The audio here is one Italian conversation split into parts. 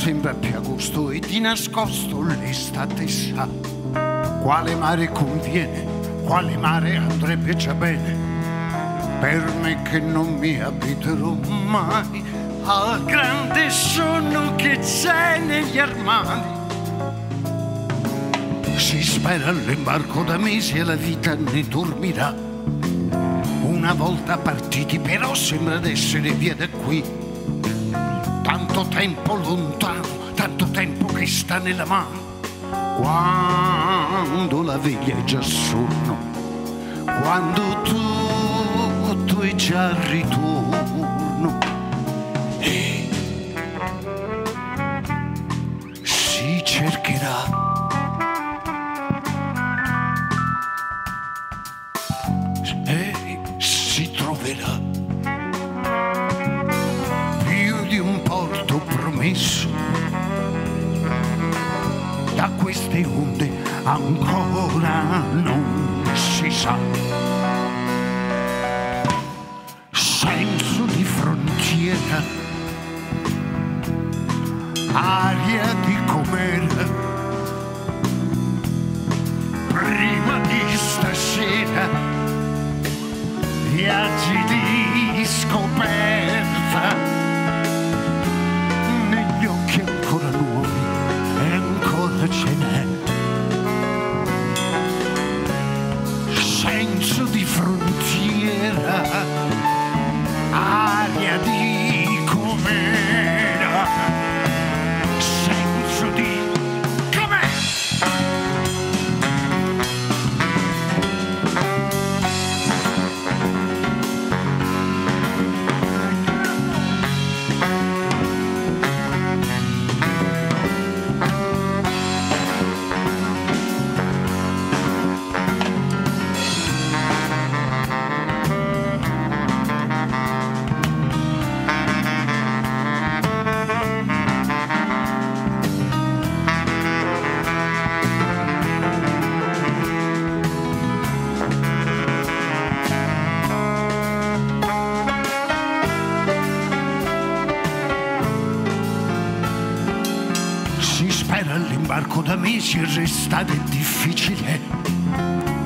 sembra più agosto e di nascosto l'estate sa quale mare conviene, quale mare andrebbe già bene. Per me che non mi abiterò mai al grande sonno che c'è negli armadi. Si spera all'imbarco da mesi e la vita ne dormirà una volta partiti, però sembra d'essere via da qui. Tanto tempo lontano, tanto tempo che sta nella mano. Quando la veglia è già sonno, quando tutto è già ritorno. Mesi e restare difficile.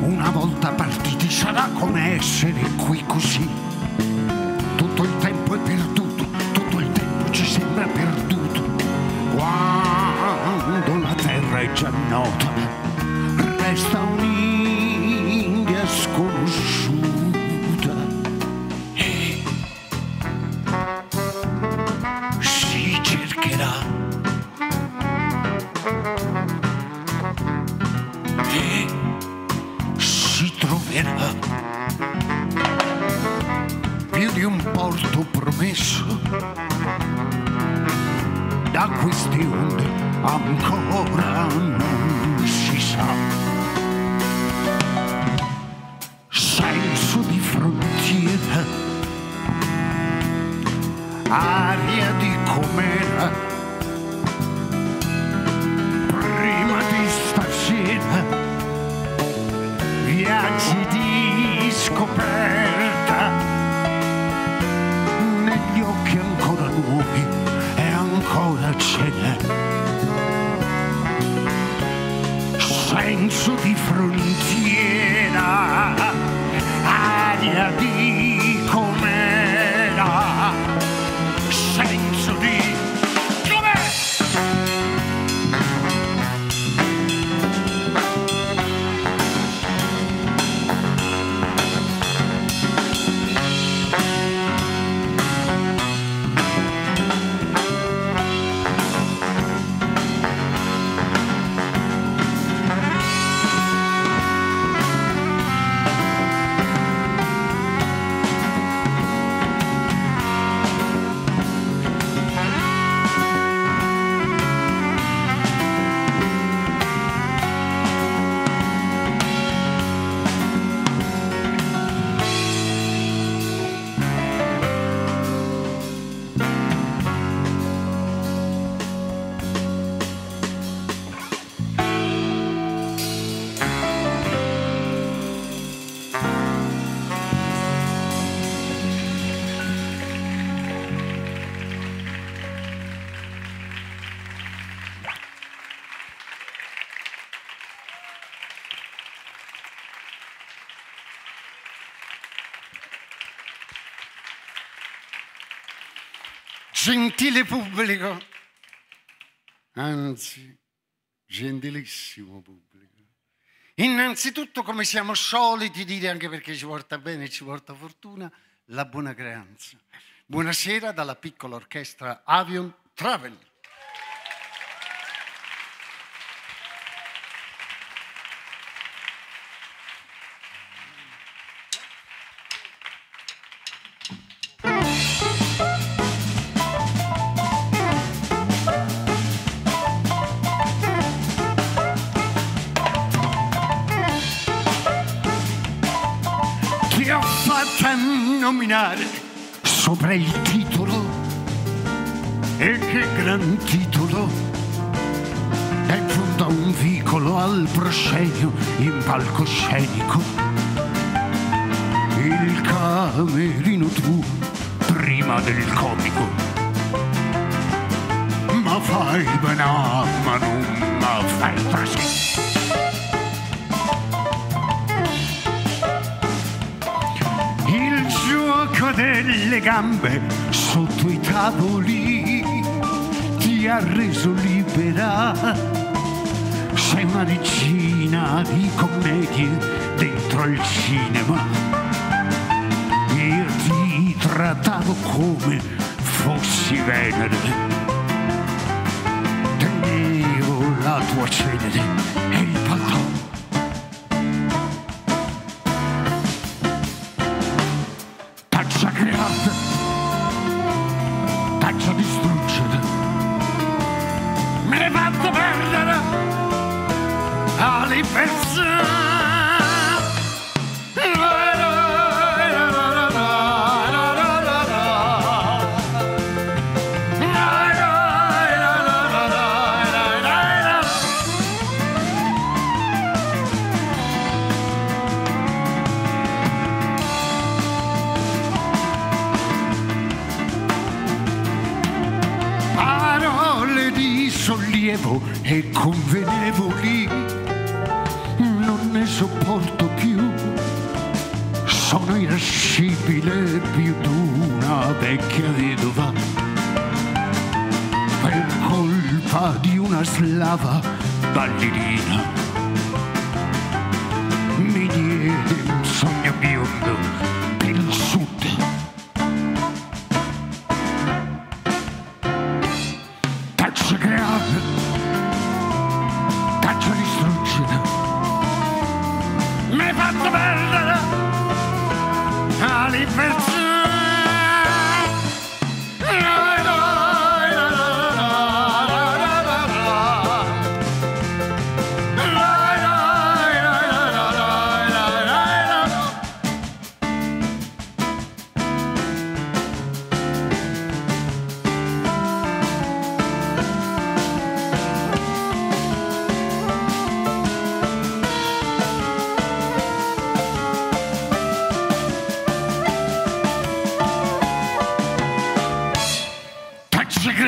Una volta partiti sarà come essere qui così. Tutto il tempo è perduto, tutto il tempo ci sembra perduto. Quando la terra è già nota, resta un'India Gentile pubblico, anzi, gentilissimo pubblico. Innanzitutto, come siamo soliti dire, anche perché ci porta bene e ci porta fortuna, la buona creanza. Buonasera dalla piccola orchestra Avion Travel. Nominare sopra il titolo. E che gran titolo. È giunto a un vicolo al proscenio in palcoscenico. Il camerino tu prima del comico. Ma fai bene ma non ma fai prosecco delle gambe sotto i tavoli ti ha reso libera. Sei una decina di commedie dentro il cinema. Io ti trattavo come fossi Venere. Tenevo la tua cenere e il paltò.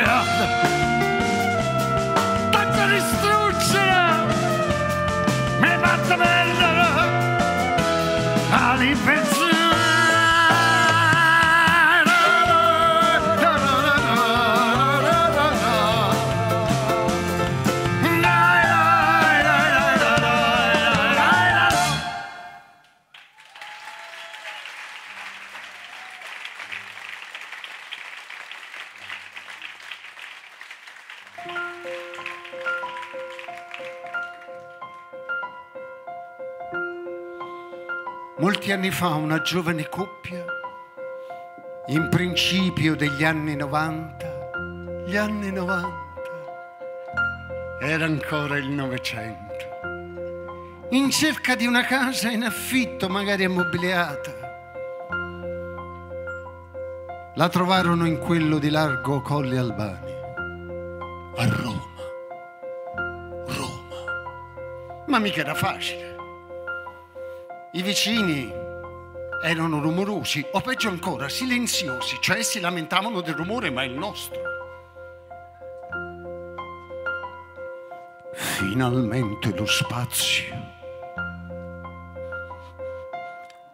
怎么 anni fa una giovane coppia, in principio degli anni 90, gli anni 90, era ancora il Novecento, in cerca di una casa in affitto, magari ammobiliata. La trovarono in quello di largo Colle Albani, a Roma. Roma. Ma mica era facile. I vicini erano rumorosi o peggio ancora silenziosi, cioè si lamentavano del rumore ma il nostro. Finalmente lo spazio,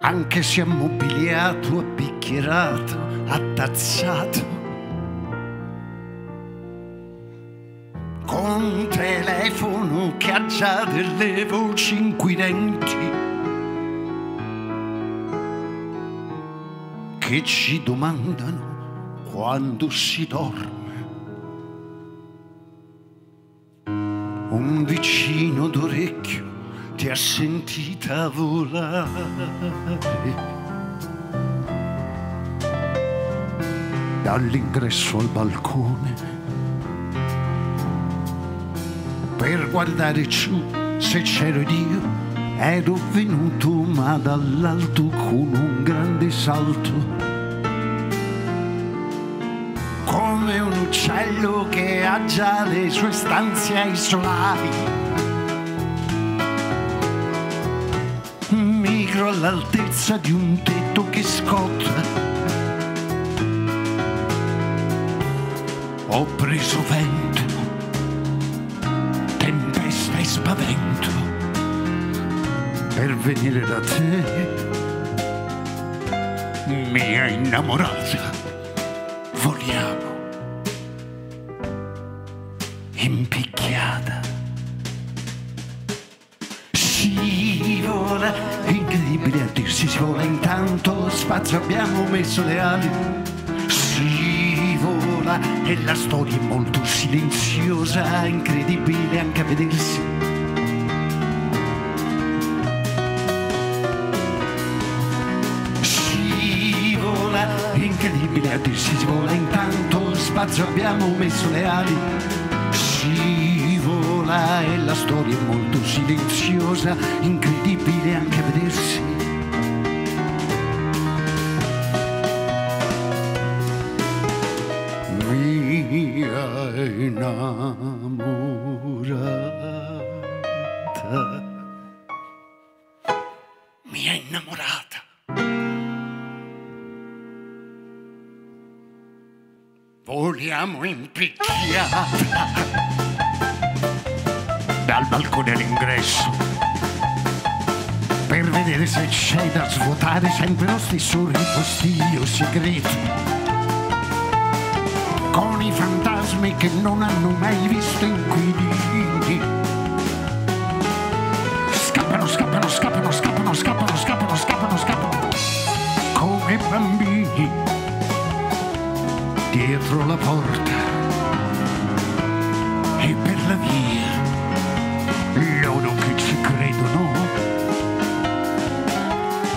anche se ammobiliato, appicchierato, attazzato, con telefono che ha già delle voci inquirenti. Che ci domandano quando si dorme. Un vicino d'orecchio ti ha sentita volare dall'ingresso al balcone per guardare giù se c'ero io ero venuto ma dall'alto con un grande salto. Come un uccello che ha già le sue stanze ai solari. Migro all'altezza di un tetto che scotta. Ho preso vento, tempesta e spavento per venire da te. Mia innamorata, voliamo impicchiata. Scivola, incredibile a dirsi, si vola intanto, spazio abbiamo messo le ali. Scivola e la storia è molto silenziosa, incredibile anche a vedersi. Incredibile a dirsi, si vola intanto, spazio abbiamo messo le ali. Scivola e la storia è molto silenziosa, incredibile anche a vedersi. Voliamo impicchiata dal balcone all'ingresso. Per vedere se c'è da svuotare sempre lo stesso ripostiglio segreto. Con i fantasmi che non hanno mai visto inquilini. Scappano, scappano, scappano, scappano, scappano, scappano, scappano, scappano, come bambini dietro la porta e per la via. Loro che ci credono,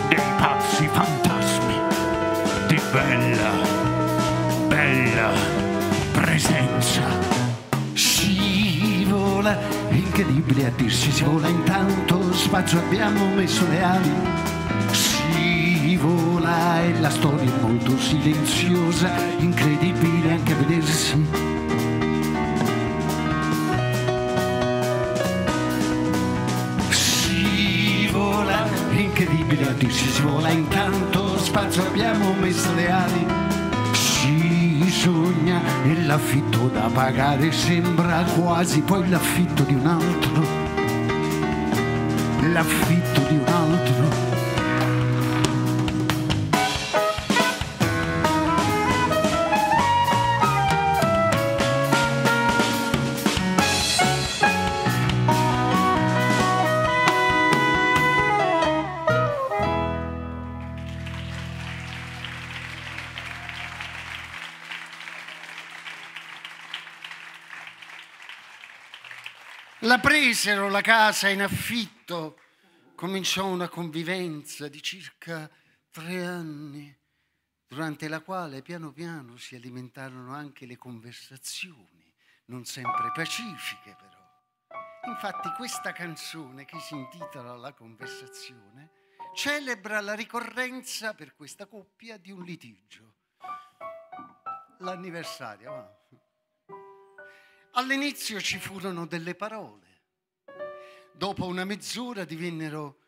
dei pazzi fantasmi di bella, bella presenza. Scivola, incredibile a dirsi, si vola intanto, spazio abbiamo messo le ali. E la storia è molto silenziosa, incredibile anche a vedersi. Scivola, incredibile a dirsi, si vola intanto, spazio abbiamo messo le ali ci sogna e l'affitto da pagare sembra quasi poi l'affitto di un altro. L'affitto di un altro. La presero la casa in affitto, cominciò una convivenza di circa tre anni, durante la quale piano piano si alimentarono anche le conversazioni, non sempre pacifiche però. Infatti questa canzone che si intitola La conversazione celebra la ricorrenza per questa coppia di un litigio. L'anniversario. va. All'inizio ci furono delle parole, dopo una mezz'ora divennero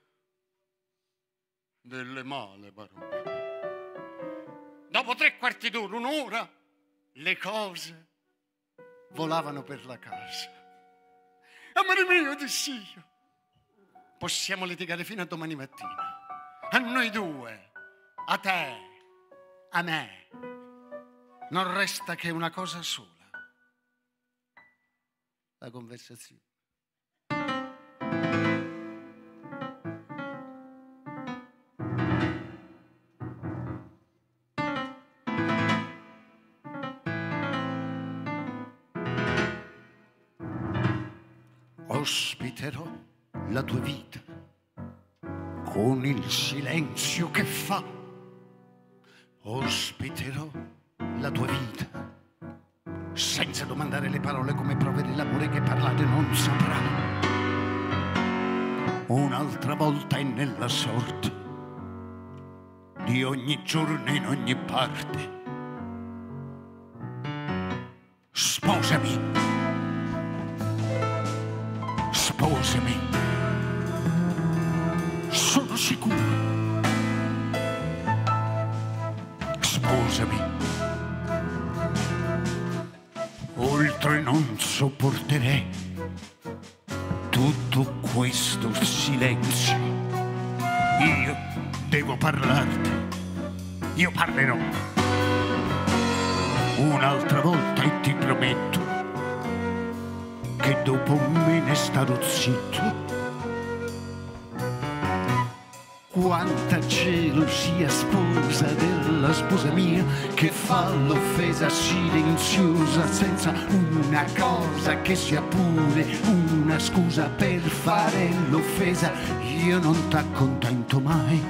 delle male parole. Dopo tre quarti d'ora, un'ora, le cose volavano per la casa. Amore mio, dissi io, possiamo litigare fino a domani mattina. A noi due, a te, a me, non resta che una cosa sola la conversazione. La tua vita con il silenzio che fa. Ospiterò la tua vita senza domandare le parole come prove dell'amore che parlare non saprà. Un'altra volta è nella sorte di ogni giorno in ogni parte. Sposami. Sposami. L'offesa silenziosa senza una cosa che sia pure una scusa per fare l'offesa. Io non t'accontento mai.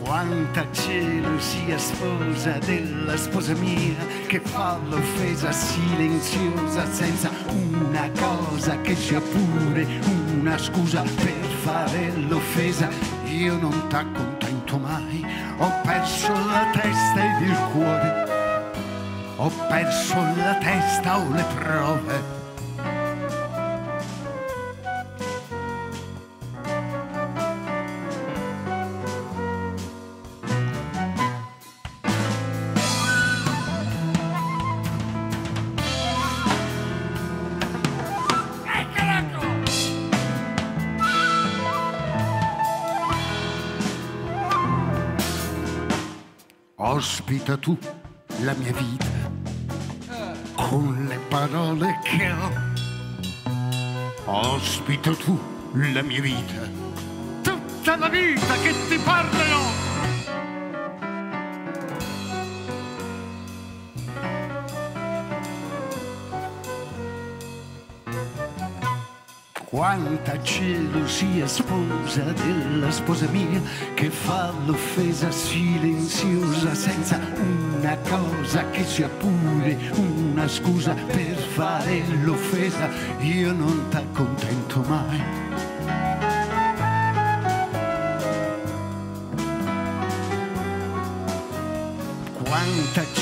Quanta gelosia sposa della sposa mia che fa l'offesa silenziosa senza una cosa che sia pure una scusa per fare l'offesa. Io non t'accontento mai, ho perso la testa ed il cuore, ho perso la testa o le prove. Ospita tu la mia vita con le parole che ho. Ospita tu la mia vita, tutta la vita che ti parlerò. Quanta gelosia sposa della sposa mia che fa l'offesa silenziosa senza una cosa che sia pure una scusa per fare l'offesa. Io non t'accontento mai.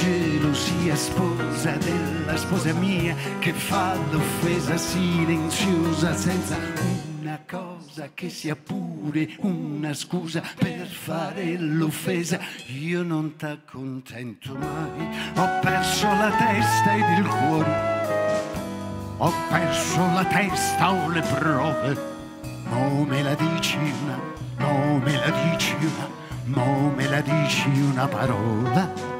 Gelosia sposa della sposa mia che fa l'offesa silenziosa senza una cosa che sia pure una scusa per fare l'offesa. Io non t'accontento mai, ho perso la testa ed il cuore, ho perso la testa o le prove. Mo me la dici una, mo me la dici una, mo me la dici una parola.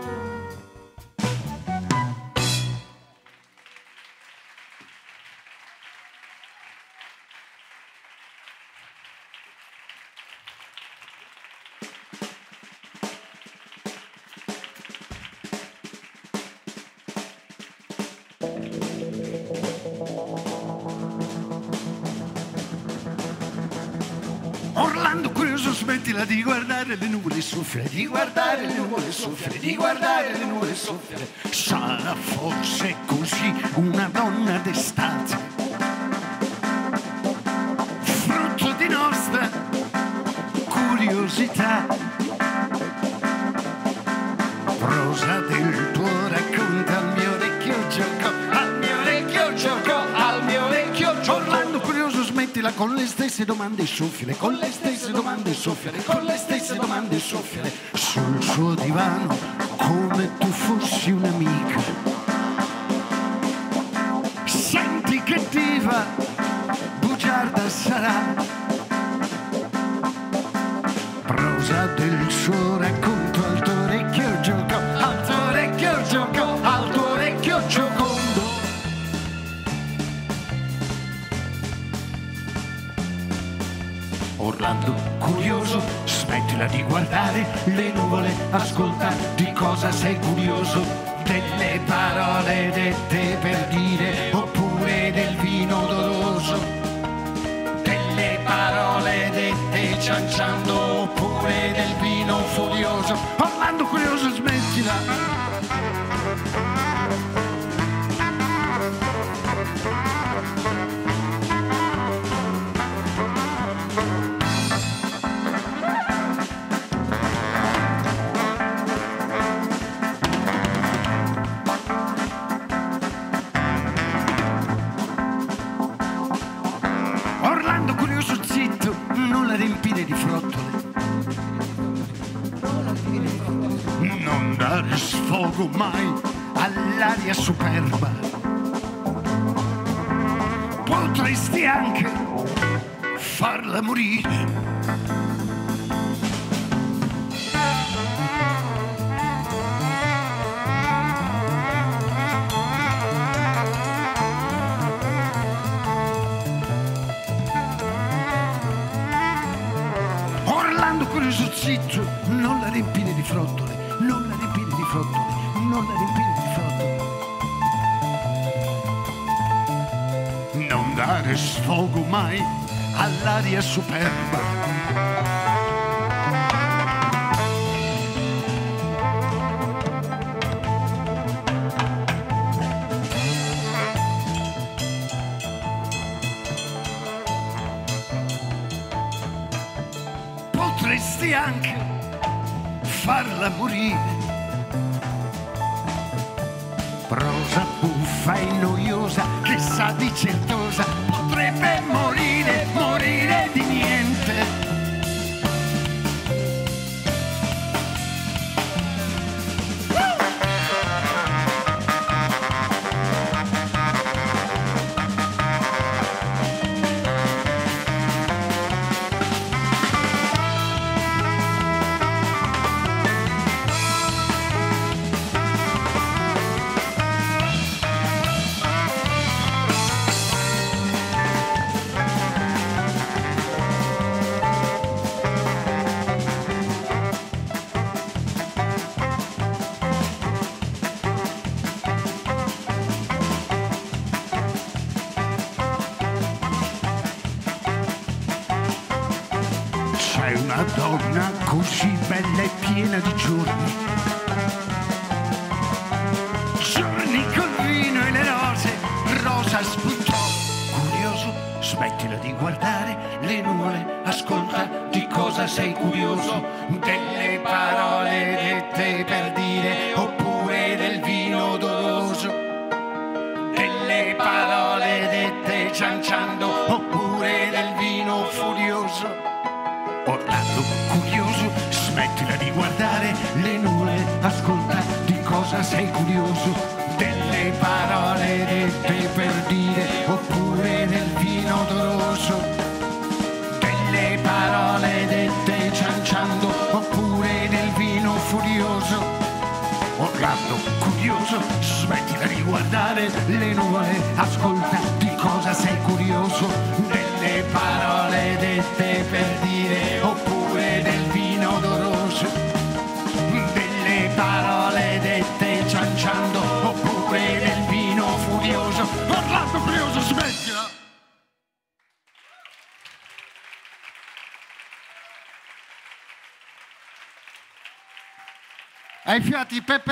Nuvole soffre, di guardare le nuvole soffre, di guardare le nuvole soffre. Sarà forse così una donna d'estate, frutto di nostra curiosità. Prosa del tuo racconto al mio orecchio gioco, al mio orecchio gioco, al mio orecchio gioco. Orlando curioso smettila con le stesse domande soffiale, con le stesse domande soffiale, con le stesse domande soffiale. Sul suo divano come tu fossi un'amica. Senti che diva, bugiarda sarà. Prosa del suo racconto smettila di guardare le nuvole, ascolta di cosa sei curioso, delle parole dette per dire oppure del vino odoroso, delle parole dette cianciando oppure del vino furioso. Farla morire. Zitto, non la riempire di frottole, non la riempire di frottole, non la riempire di frottole. Non dare sfogo mai all'aria superba.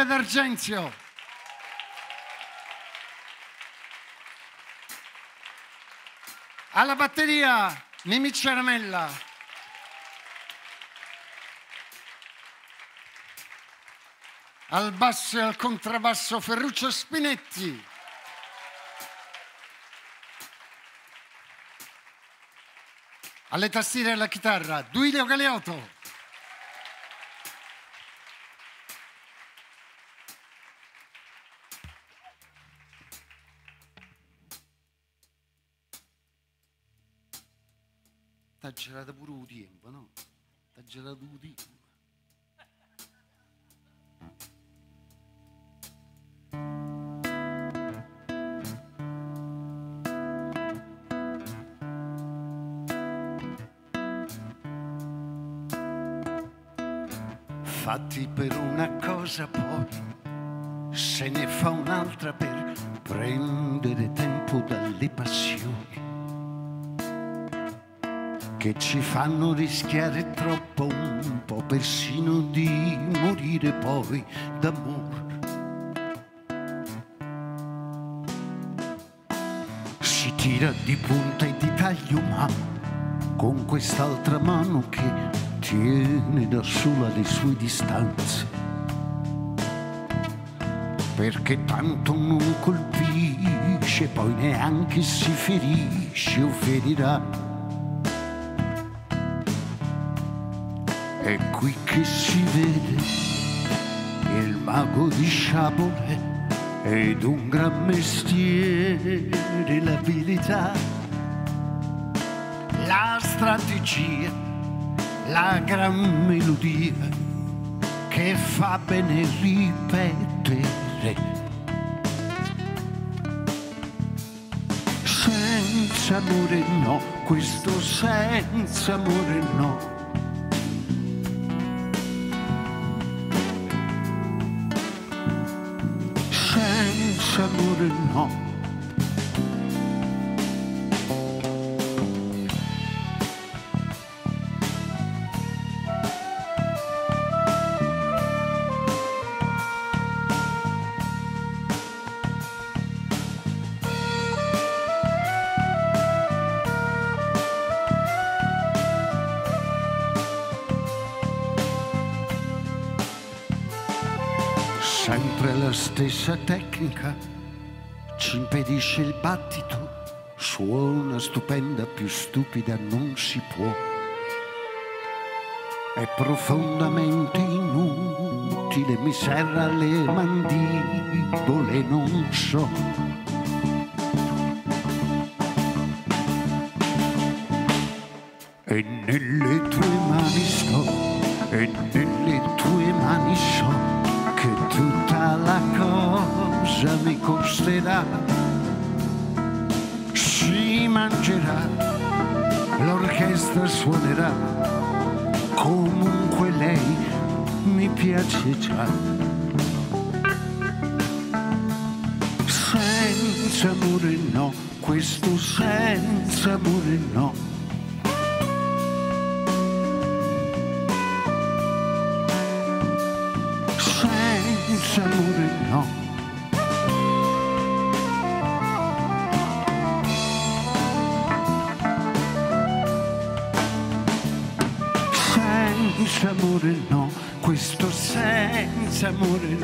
Peppe D'Argenzio. Alla batteria Mimi Ceramella. Al basso e al contrabbasso Ferruccio Spinetti. Alle tastiere e alla chitarra Duilio Galeoto. T'ha girato pure un tempo, no? T'ha girato un tempo. fatti per una cosa poi se ne fa un'altra per prendere tempo dalle passioni che ci fanno rischiare troppo un po' persino di morire poi d'amore. Si tira di punta e di taglio ma con quest'altra mano che tiene da sola le sue distanze. Perché tanto non colpisce, poi neanche si ferisce o ferirà È qui che si vede il mago di sciabole ed un gran mestiere, l'abilità, la strategia, la gran melodia che fa bene ripetere. Senza amore no, questo senza amore no no. Sempre la stessa tecnica impedisce il battito, suona stupenda, più stupida non si può. È profondamente inutile, mi serra le mandibole, non so. Mangerà, l'orchestra suonerà, comunque lei mi piace già. Senza amore no, questo senza amore no senza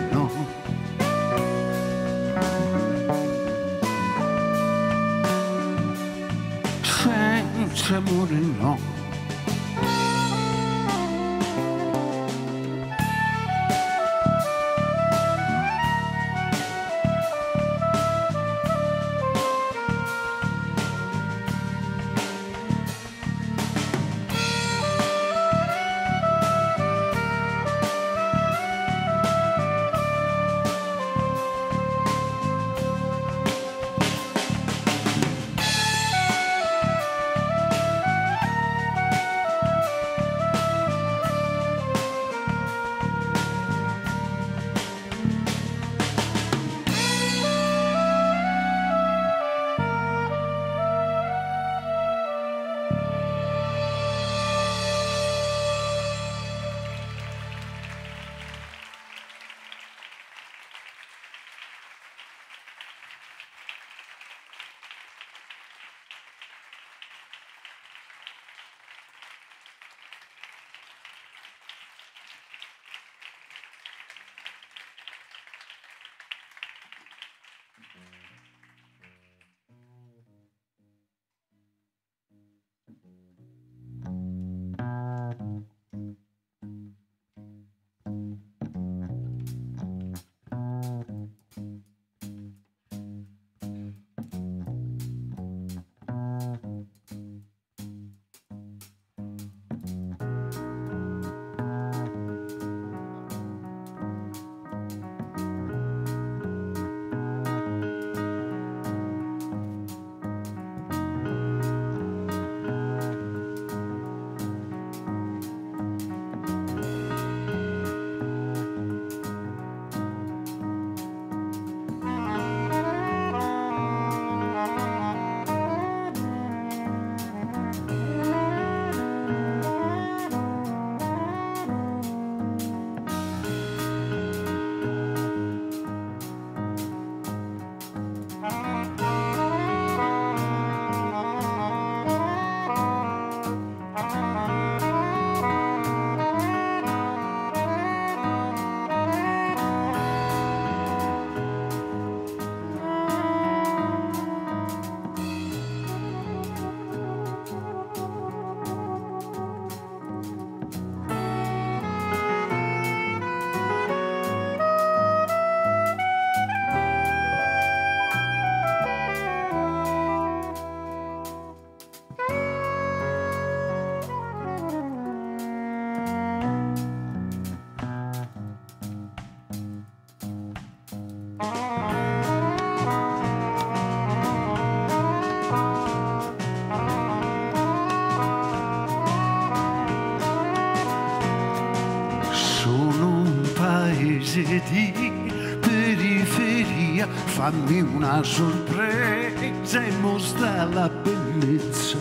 fammi una sorpresa e mostra la bellezza.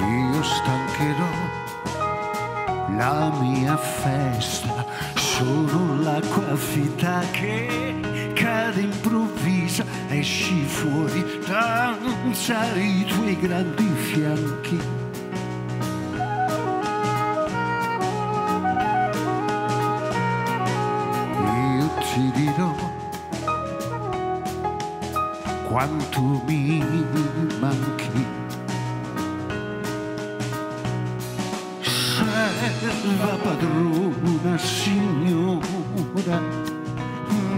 Io stancherò la mia festa, sono l'acqua fitta che cade improvvisa, esci fuori, danza i tuoi grandi fianchi. Quanto mi manchi. Serva padrona signora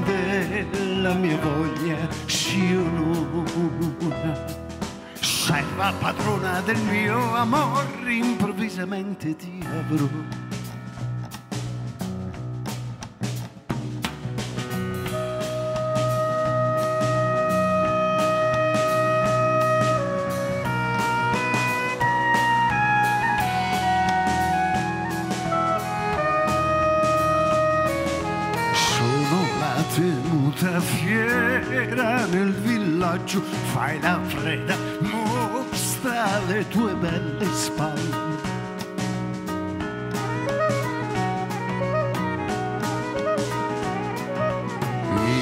della mia voglia sionora. Serva padrona del mio amore, improvvisamente ti avrò. Villaggio, fai la fredda, mostra le tue belle spalle.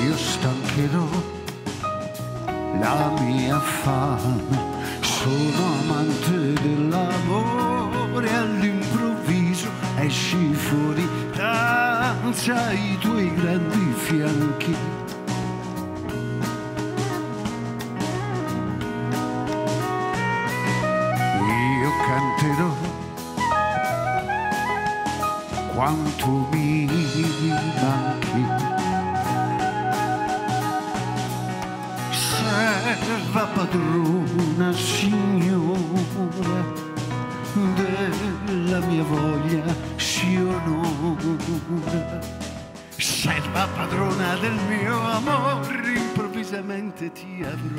Io stancherò la mia fame, ti avrò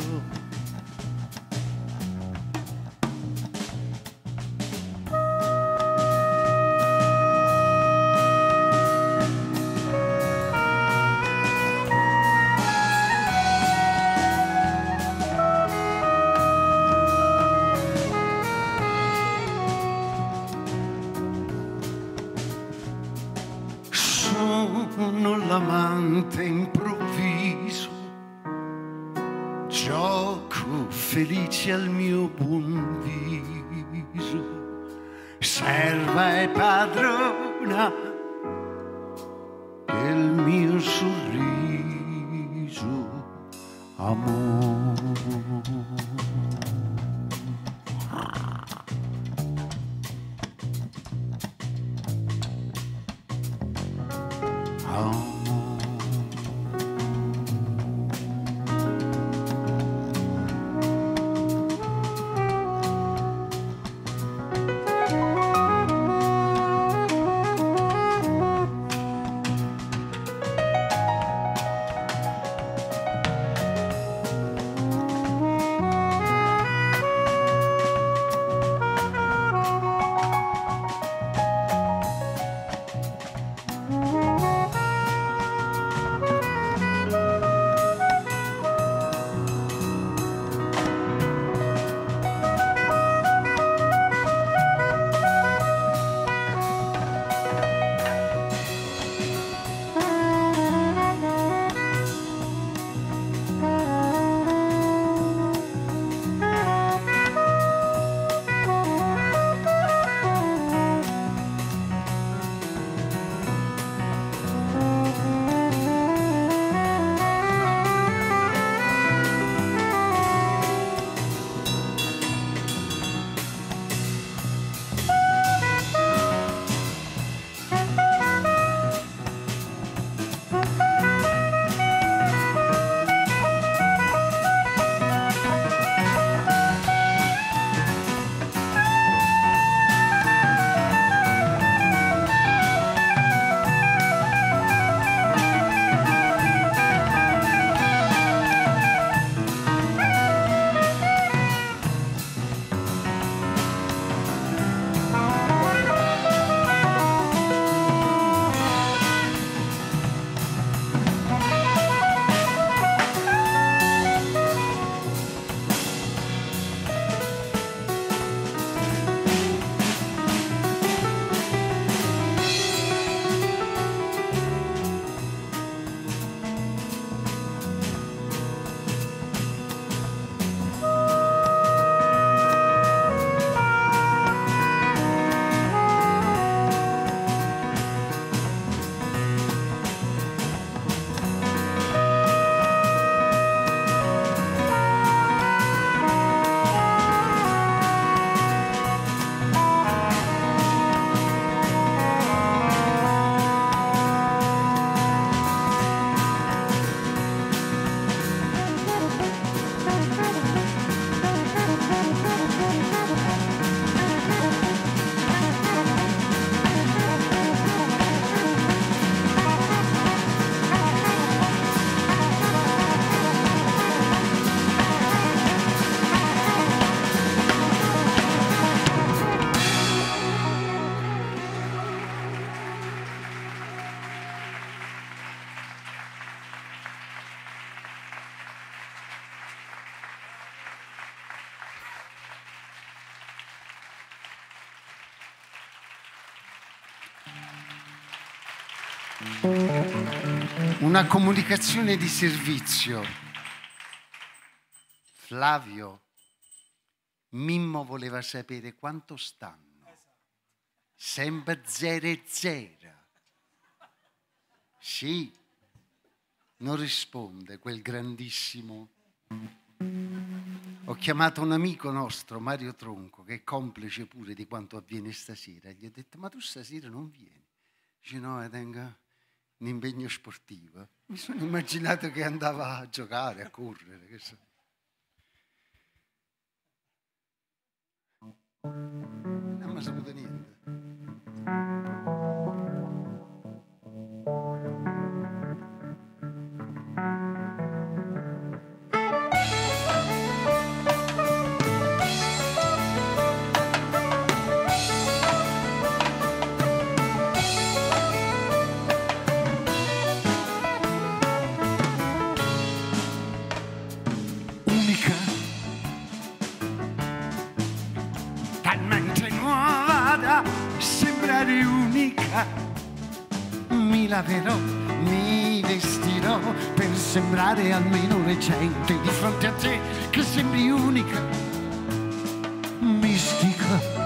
Una comunicazione di servizio. Flavio, Mimmo voleva sapere quanto stanno. Sempre zero e zero. Sì, non risponde quel grandissimo. Ho chiamato un amico nostro, Mario Tronco, che è complice pure di quanto avviene stasera. Gli ho detto, ma tu stasera non vieni? Dice, no, eh, tengo un impegno sportivo. Mi sono immaginato che andava a giocare, a correre. Non mi saputo niente. Mi laverò, mi vestirò per sembrare almeno recente di fronte a te che sembri unica, mistica.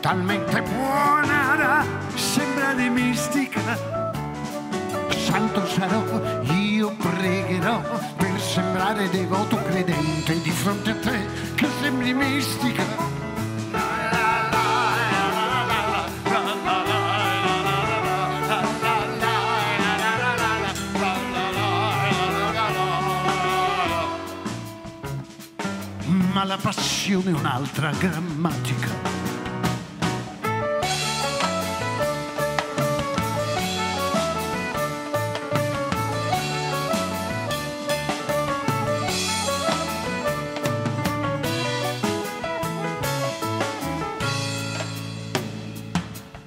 Talmente buona da sembrare mistica santo sarò, io pregherò per sembrare devoto credente di fronte a te che sembri mistica. Passione un'altra grammatica.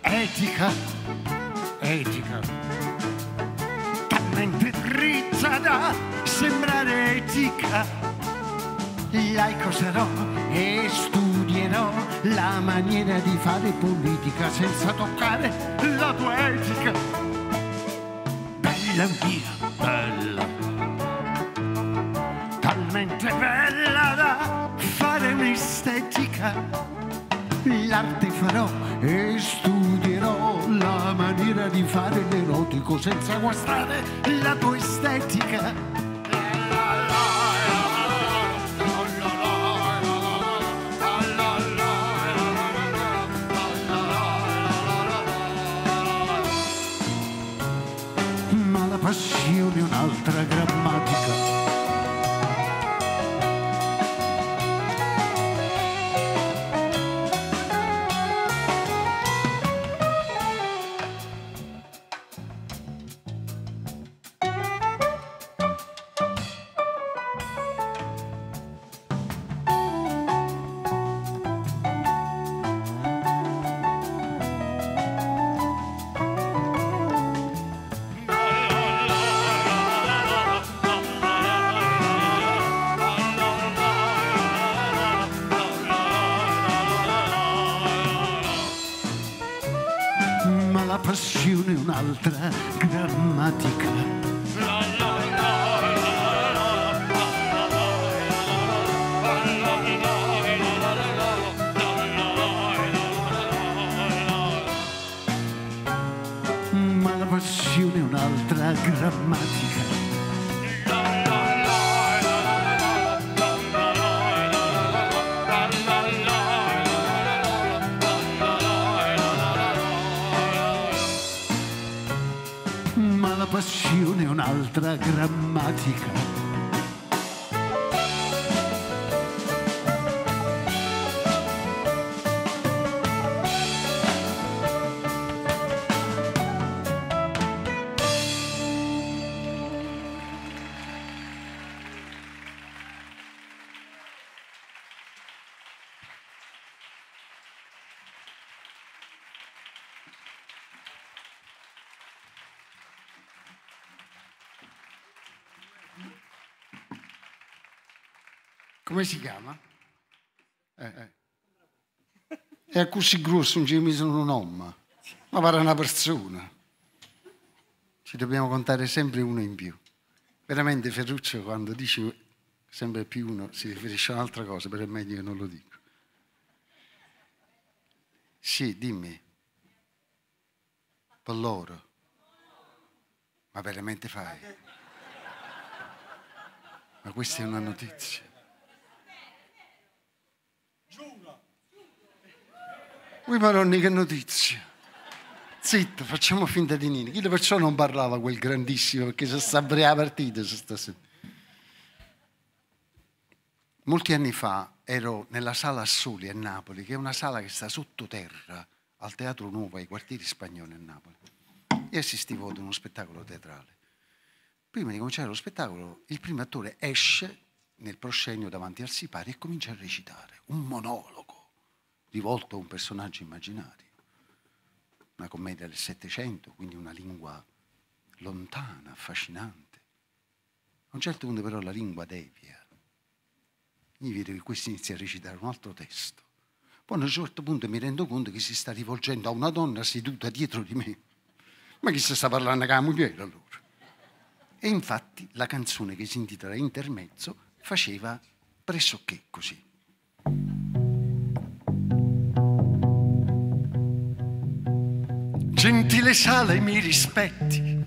etica, etica, talmente dritta da sembrare etica. Laico sarò e studierò la maniera di fare politica senza toccare la tua etica. Bella mia, bella, talmente bella da fare un'estetica l'arte farò e studierò la maniera di fare l'erotico senza guastare la tua estetica. Passione un'altra grammatica. Come si chiama? Eh, eh. È così grosso, non ci sono un nome. Ma pare una persona. Ci dobbiamo contare sempre uno in più. Veramente Ferruccio quando dice sempre più uno si riferisce a un'altra cosa, però è meglio che non lo dico. Sì, dimmi. Per loro. Ma veramente fai? Ma questa è una notizia. Ui maronni che notizia. Zitto, facciamo finta di niente. Chi perciò non parlava quel grandissimo perché si sta la partita. Molti anni fa ero nella sala Assoli a Napoli, che è una sala che sta sottoterra al Teatro Nuovo ai quartieri spagnoli a Napoli. E assistivo ad uno spettacolo teatrale. Prima di cominciare lo spettacolo, il primo attore esce nel proscenio davanti al sipario e comincia a recitare un monologo rivolto a un personaggio immaginario. Una commedia del Settecento, quindi una lingua lontana, affascinante. A un certo punto però la lingua devia mi vedo che questo inizia a recitare un altro testo. Poi a un certo punto mi rendo conto che si sta rivolgendo a una donna seduta dietro di me. Ma chi si sta parlando con la moglie allora? E infatti la canzone che si intitola Intermezzo faceva pressoché così. Gentile sala, i miei rispetti,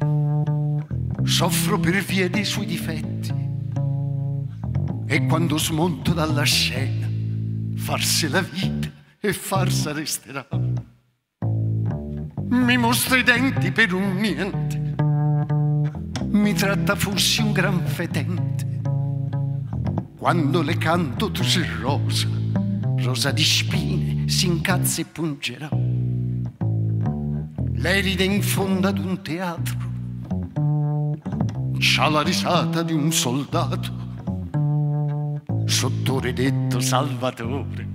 soffro per via dei suoi difetti e quando smonto dalla scena, farsi la vita e farsa resterà. Mi mostra i denti per un niente, mi tratta fossi un gran fetente. Quando le canto tu sei rosa, rosa di spine, si incazza e pungerà. Lei ride in fondo ad un teatro, c'ha la risata di un soldato. Sottore detto Salvatore,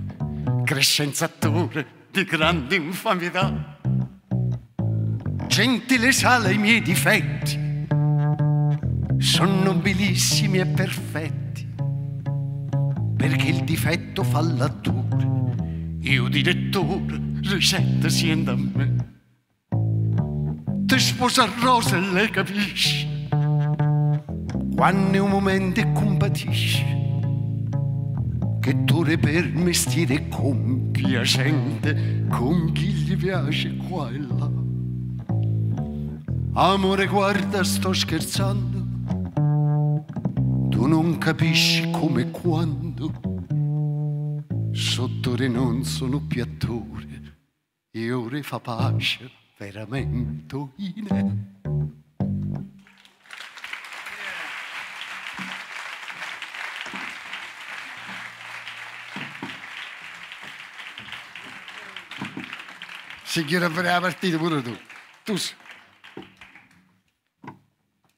crescenzatore di grande infamità. Gentile sala i miei difetti, sono nobilissimi e perfetti, perché il difetto fa l'attore, io direttore, ricetta siendo a me. Ti sposa rosa e lei capisce, quando è un momento compatisce che tu per mestiere compiacente con chi gli piace qua e là. Amore, guarda, sto scherzando, tu non capisci come e quando. Sottore non sono più attore e ora fa pace veramente in Si chiede fare la partita pure tu. Tu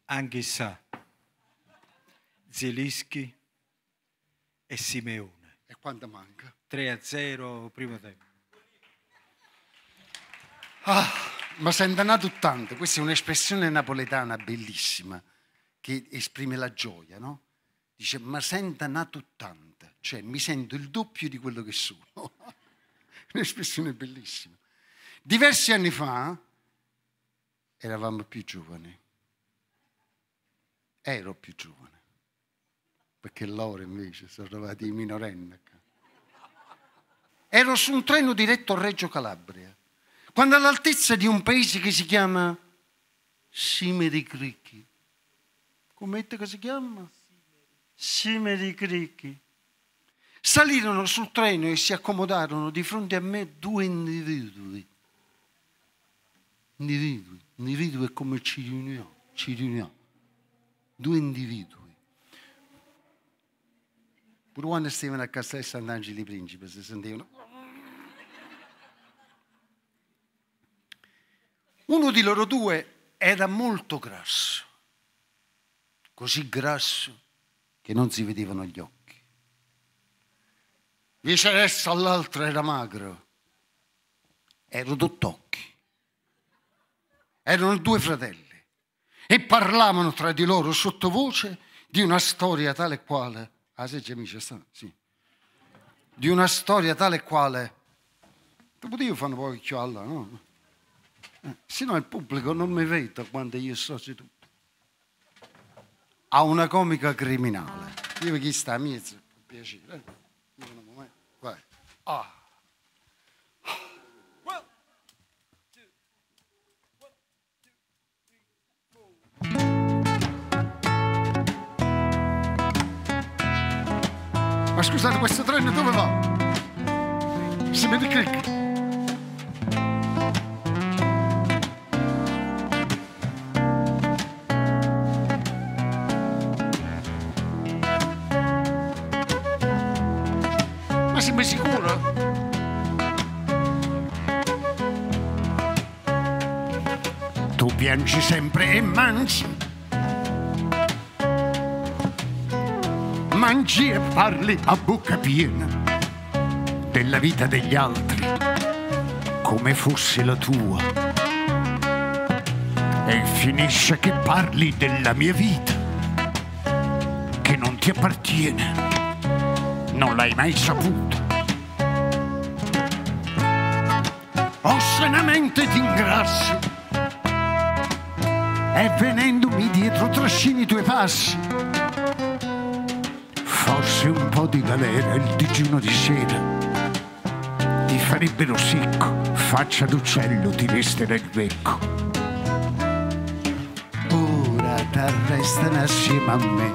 Anche sa. Zelischi e Simeone. E quanto manca? 3 a 0 primo tempo. Ah, ma sento nato tanto. Questa è un'espressione napoletana bellissima che esprime la gioia, no? Dice, ma senta nato tanta, cioè mi sento il doppio di quello che sono. un'espressione bellissima. Diversi anni fa eravamo più giovani. Ero più giovane. Perché loro invece sono arrivati i minorenni. Ero su un treno diretto a Reggio Calabria, quando all'altezza di un paese che si chiama Simeri Cricchi. Come che si chiama? Simeri Cricchi. Salirono sul treno e si accomodarono di fronte a me due individui individui, individuo è come ci riuniamo, ci riuniamo, due individui. Pure quando stavano a Castello Sant'Angeli Principe si sentivano. Uno di loro due era molto grasso, così grasso che non si vedevano gli occhi. Viceversa l'altro era magro, era dott'occhi erano due fratelli e parlavano tra di loro sottovoce di una storia tale quale, ah sì, amici, sì, di una storia tale quale, dopo Dio fanno poi chialla, no? Se no il pubblico non mi vede quando io sto seduto. Ha una comica criminale. Io chi sta a mezzo, per piacere. eh. Vai. Ah. Ma scusate, questo treno dove va? Si vede che... sicuro? Tu piangi sempre e mangi. Mangi e parli a bocca piena della vita degli altri come fosse la tua. E finisce che parli della mia vita che non ti appartiene. Non l'hai mai saputo. Ossenamente ti ingrassi e venendomi dietro trascini i tuoi passi. Forse un po' di galera il digiuno di sera ti farebbero secco, faccia d'uccello ti resterà il becco. Ora t'arrestano assieme a me.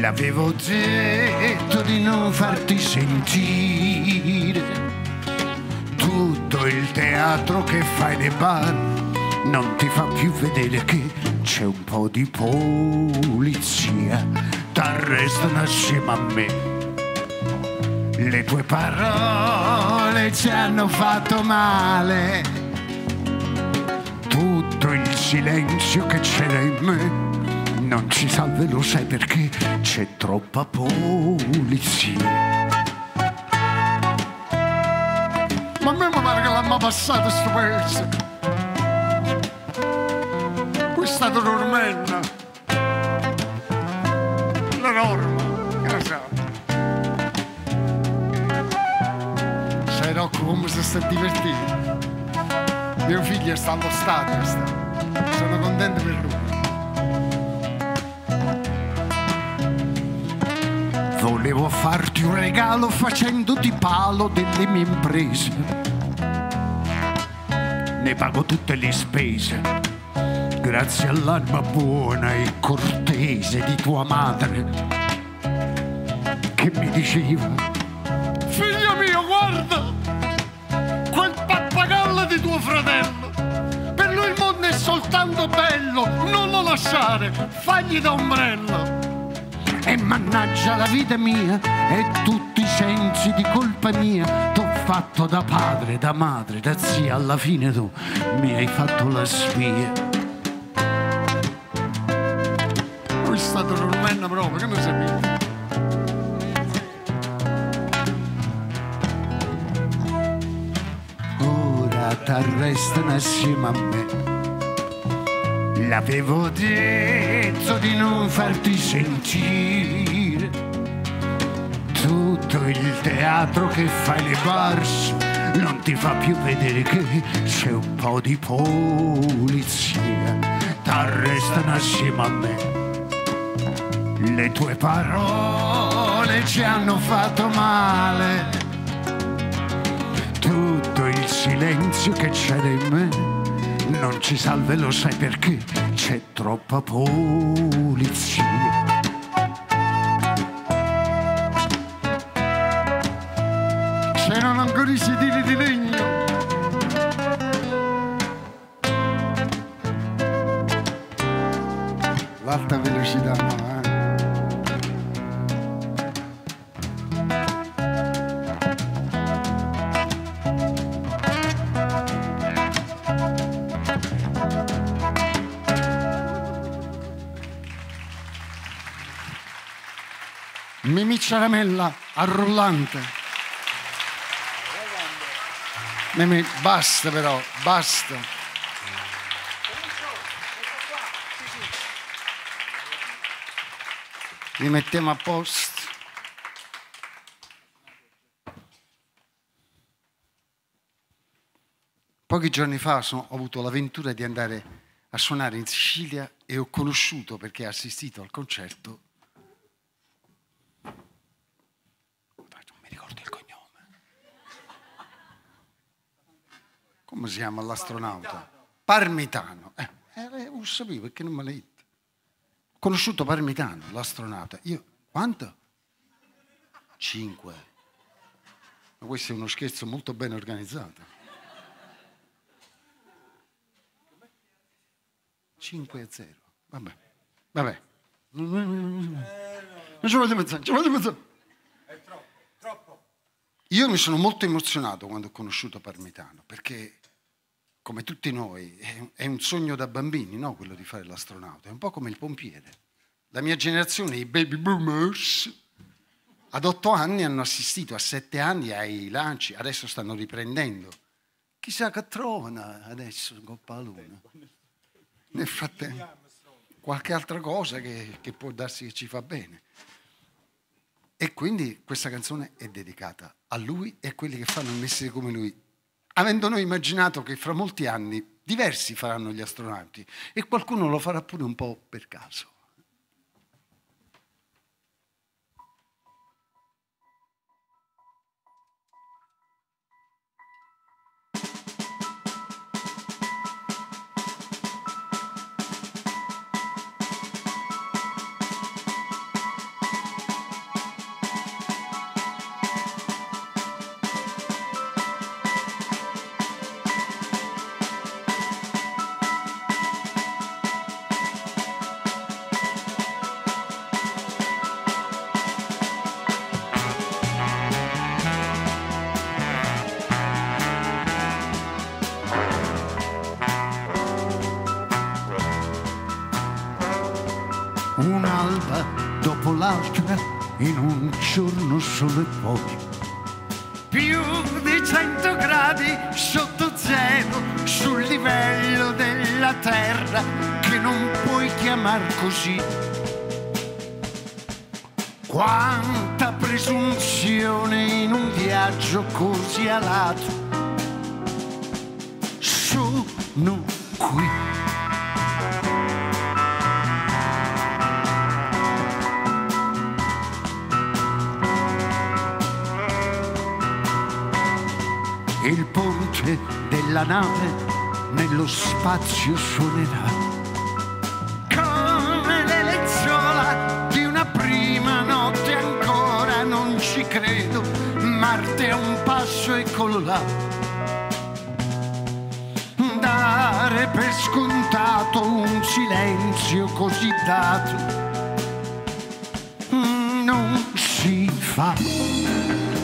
L'avevo detto di non farti sentire tutto il teatro che fai nei bar non ti fa più vedere che c'è un po' di polizia, t'arrestano assieme a me. Le tue parole ci hanno fatto male, tutto il silenzio che c'era in me non ci salve, lo sai perché c'è troppa polizia. L'hanno passato sto pezzo. Qui è dormendo. La norma, che ne so. Sai Rocco come si sta divertendo? Mio figlio sta allo stadio, sta. Sono contento per lui. Volevo farti un regalo facendoti palo delle mie imprese. Ne pago tutte le spese. Grazie all'anima buona e cortese di tua madre che mi diceva Figlio mio, guarda! Quel pappagallo di tuo fratello! Per lui il mondo è soltanto bello, non lo lasciare, fagli da ombrello! E mannaggia la vita mia e tutti i sensi di colpa mia. Fatto da padre, da madre, da zia, alla fine tu mi hai fatto la spia. Lui è stato dormendo proprio, che non sapete? Ora t'arrestano assieme a me. L'avevo detto di non farti sentire tutto il teatro che fai le bars non ti fa più vedere che c'è un po' di polizia t'arrestano assieme a me. Le tue parole ci hanno fatto male. Tutto il silenzio che c'era in me non ci salve, lo sai perché c'è troppa polizia. Sedili di legno. L'alta velocità, no, eh? Mimì Ciaramella al rullante. Mimì, basta però, basta. Li mettiamo a posto. Pochi giorni fa sono- ho avuto l'avventura di andare a suonare in Sicilia e ho conosciuto, perché ho assistito al concerto, non mi ricordo il cognome. Come si chiama l'astronauta? Parmitano. Eh, eh, lo sapevo perché non me l'hai detto. Ho conosciuto Parmitano, l'astronauta. Io, quanto? Cinque. Ma questo è uno scherzo molto ben organizzato. 5 a 0. Vabbè. Vabbè. Non ci voglio pensare, ci voglio pensare. Io mi sono molto emozionato quando ho conosciuto Parmitano, perché come tutti noi è, un sogno da bambini, no? quello di fare l'astronauta, è un po' come il pompiere. La mia generazione, i baby boomers, ad otto anni hanno assistito a sette anni ai lanci, adesso stanno riprendendo. Chissà che trovano adesso Coppa Luna. Nel frattempo, qualche altra cosa che, che può darsi che ci fa bene. E quindi questa canzone è dedicata a lui e a quelli che fanno il mestiere come lui, avendo noi immaginato che fra molti anni diversi faranno gli astronauti e qualcuno lo farà pure un po' per caso. Giorno solo e poi. Più di cento gradi sotto zero sul livello della terra che non puoi chiamar così. Quanta presunzione in un viaggio così alato. Nave nello spazio suonerà. Come le lenzuola di una prima notte ancora non ci credo. Marte è un passo eccolo là. Dare per scontato un silenzio così dato non si fa.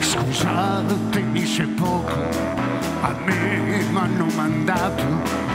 Scusatemi se poco a me mi hanno mandato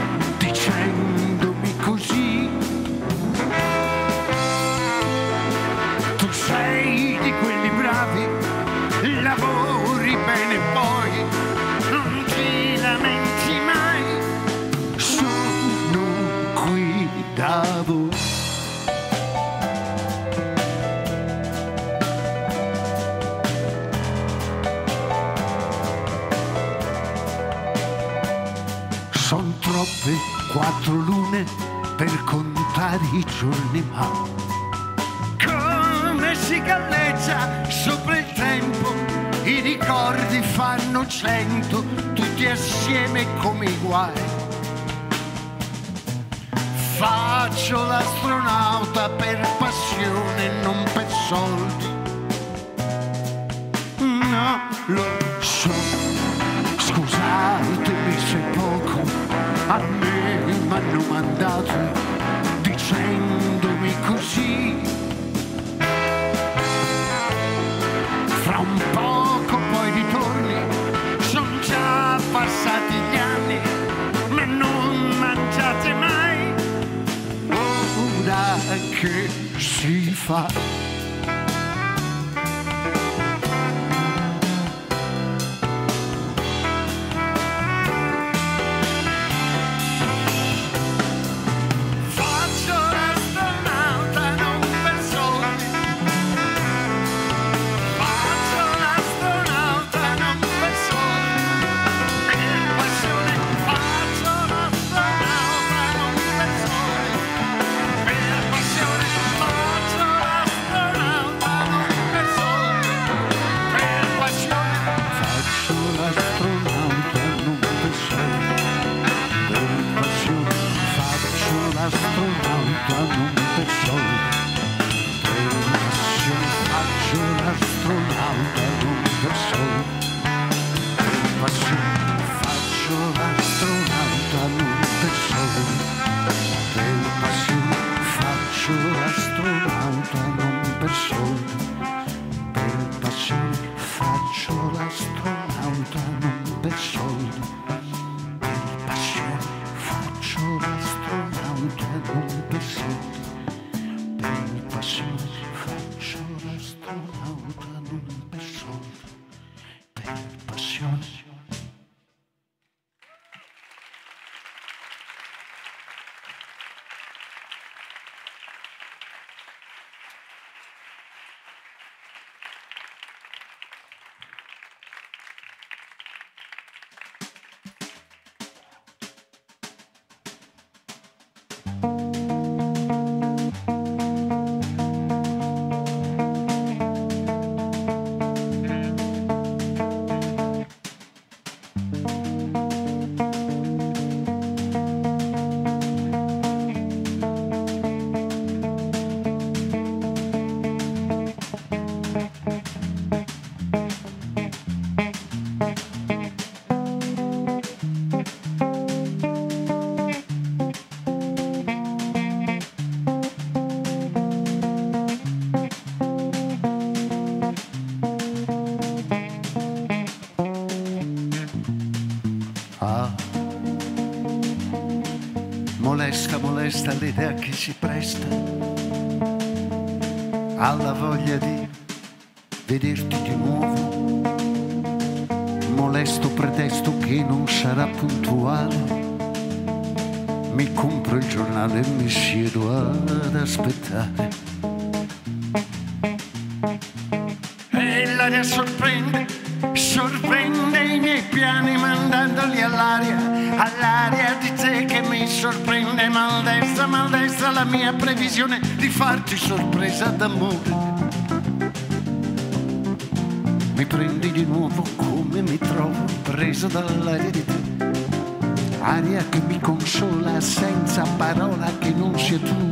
cento tutti assieme come i guai. Faccio l'astronauta per passione non per soldi si Molesta l'idea che si presta alla voglia di vederti di nuovo. Molesto pretesto che non sarà puntuale. Mi compro il giornale e mi siedo ad aspettare. E l'aria sorprende, sorprende i miei piani mandandoli all'aria, all'aria di te che mi sorprende, maldestra, maldestra la mia previsione di farti sorpresa d'amore. Mi prendi di nuovo come mi trovo preso dall'aria di te. Aria che mi consola senza parola che non sia tua.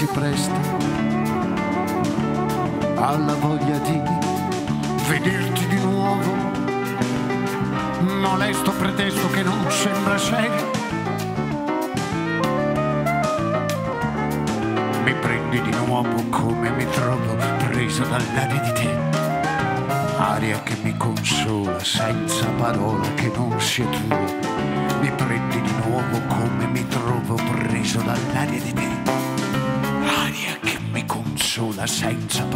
Si presta alla voglia di vederti di nuovo. Molesto pretesto che non sembra serio. Mi prendi di nuovo come mi trovo preso dall'aria di te. Aria che mi consola senza parola che non sia tua. Mi prendi di nuovo come mi trovo preso dall'aria di te. Aria che mi consola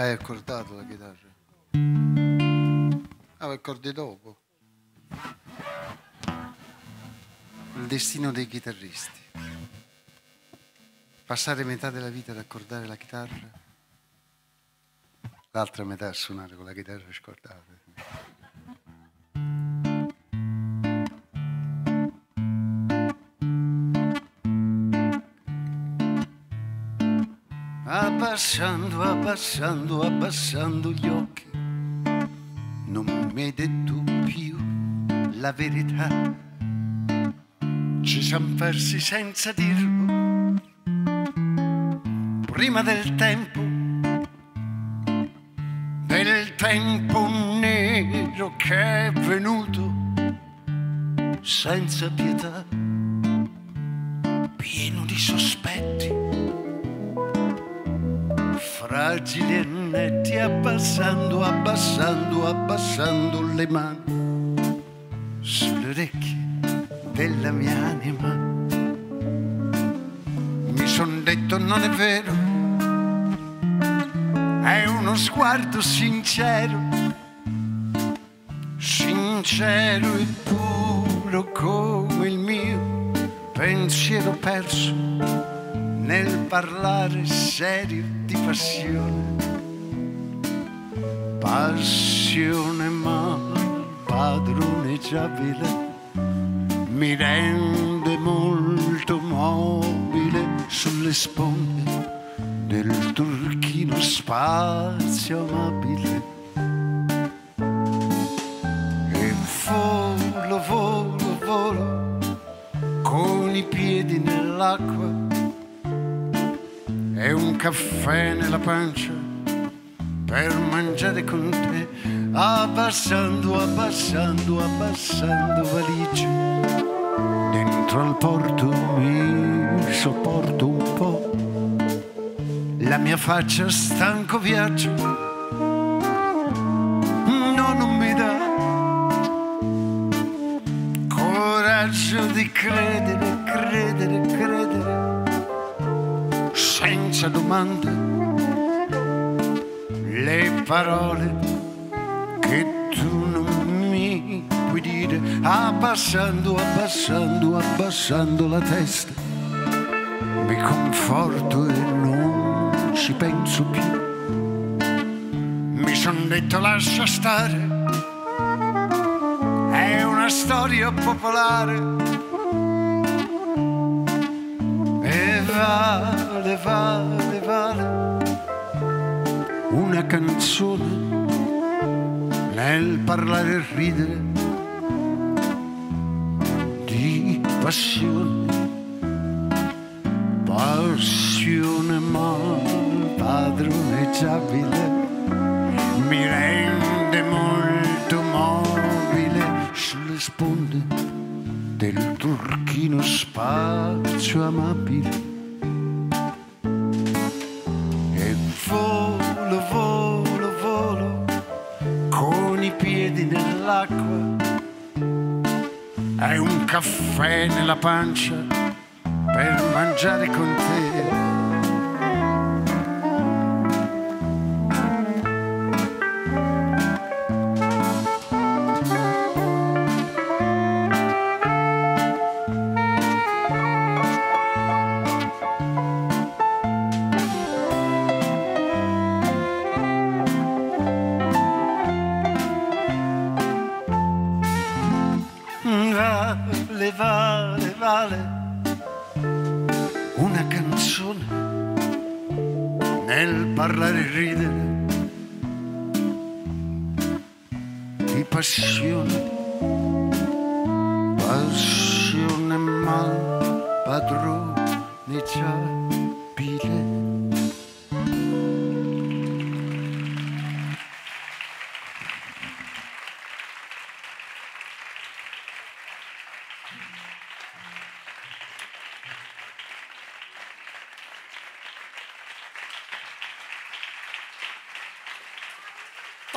Hai accordato la chitarra? Ah, accordi dopo. Il destino dei chitarristi. Passare metà della vita ad accordare la chitarra, l'altra metà a suonare con la chitarra scordata. Abbassando, abbassando, abbassando gli occhi, non mi hai detto più la verità. Ci siamo persi senza dirlo, prima del tempo, del tempo nero che è venuto senza pietà, fragili netti, abbassando, abbassando, abbassando le mani. Sulle orecchie della mia anima. Mi son detto non è vero, è uno sguardo sincero, sincero e puro come il mio pensiero perso nel parlare serio di passione. Passione ma padroneggiabile mi rende molto mobile sulle sponde del turchino spazio amabile. E volo, volo, volo con i piedi nell'acqua e un caffè nella pancia per mangiare con te, abbassando, abbassando, abbassando valigie. Dentro al porto mi sopporto un po', la mia faccia stanco viaggio, no, non mi dà coraggio di credere, credere, credere, senza domande le parole che tu non mi puoi dire, abbassando, abbassando, abbassando la testa, mi conforto e non ci penso più. Mi son detto lascia stare, è una storia popolare. E vale, vale, vale. Una canzone nel parlare e ridere di passione, passione mal padroneggiabile, mi rende molto mobile. Sulle sponde del turchino spazio amabile. Caffè nella pancia per mangiare con te.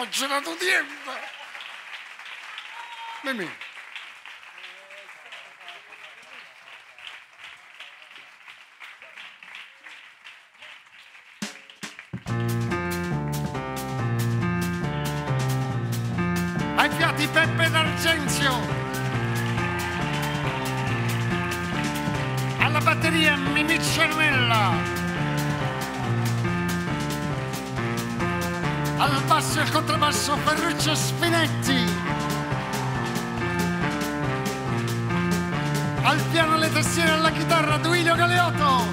Ho girato tempo. Mimì. Piano le tastiere e alla chitarra Duilio Galeotto.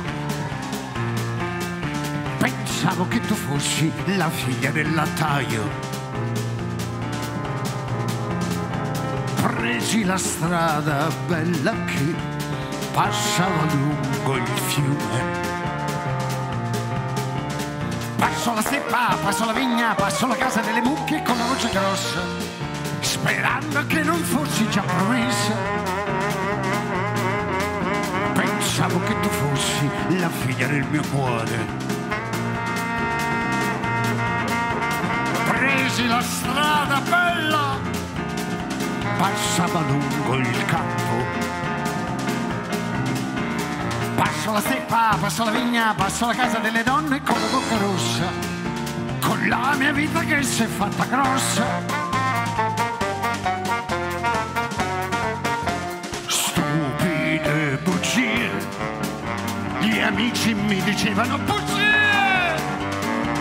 Pensavo che tu fossi la figlia del lattaio. Presi la strada bella che passava lungo il fiume. Passo la steppa, passo la vigna, passo la casa delle mucche con la voce grossa, sperando che non fossi già promessa. Tu fossi la figlia del mio cuore. presi la strada bella, passava lungo il campo. Passo la steppa, passo la vigna, passo la casa delle donne con la bocca rossa, con la mia vita che si è fatta grossa. Amici mi dicevano bugie,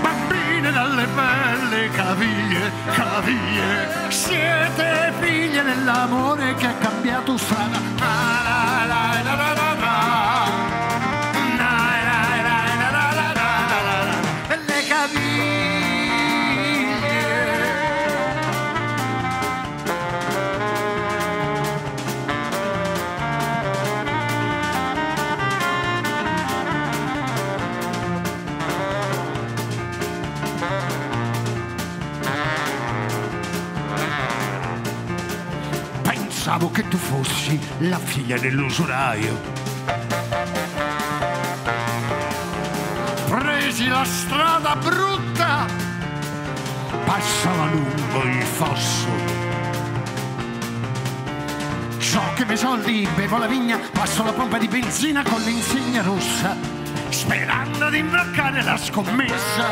bambine dalle belle caviglie, caviglie, siete figlie dell'amore che ha cambiato strada. Pensavo che tu fossi la figlia dell'usuraio. presi la strada brutta, passava lungo il fosso. So che me soldi, bevo la vigna, passo la pompa di benzina con l'insegna rossa, sperando di imbraccare la scommessa.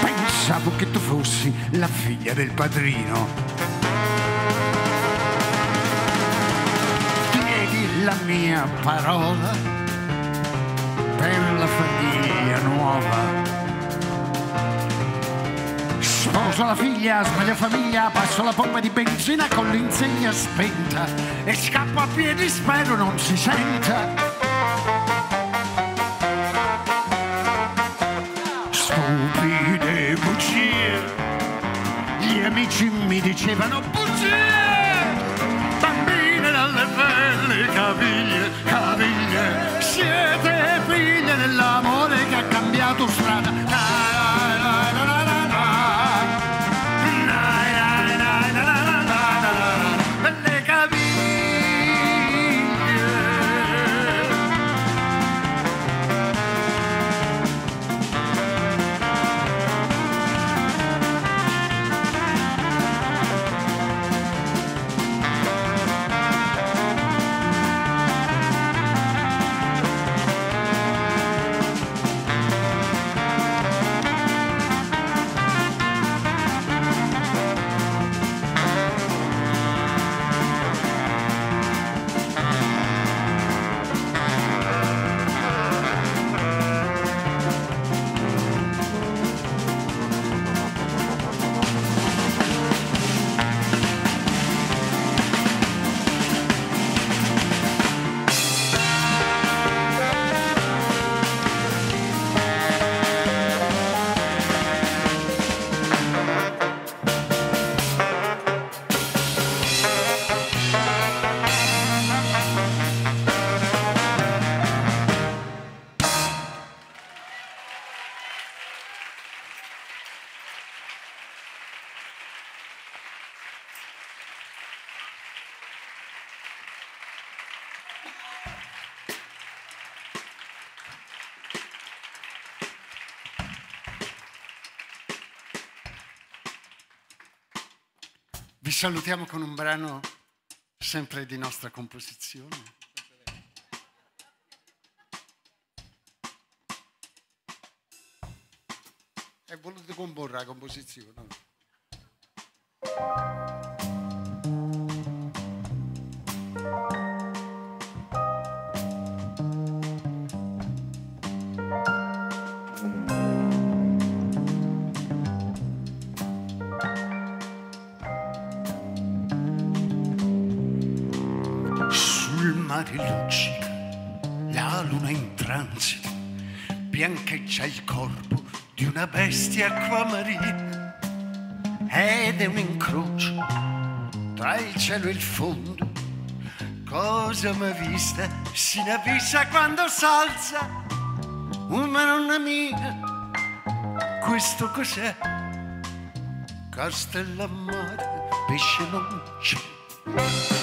Pensavo che tu fossi la figlia del padrino. Mia parola per la famiglia nuova. Sposo la figlia, sbaglio famiglia, passo la pompa di benzina con l'insegna spenta e scappo a piedi, spero non si senta. Stupide bugie, gli amici mi dicevano bugie, belle caviglie, salutiamo con un brano sempre di nostra composizione. È voluto comporre la composizione. Biancheggia il corpo di una bestia acquamarina ed è un incrocio tra il cielo e il fondo. Cosa m'ha vista si avvisa quando s'alza. Oh, madonna mia, questo cos'è? Castellammare, pesce non c'è.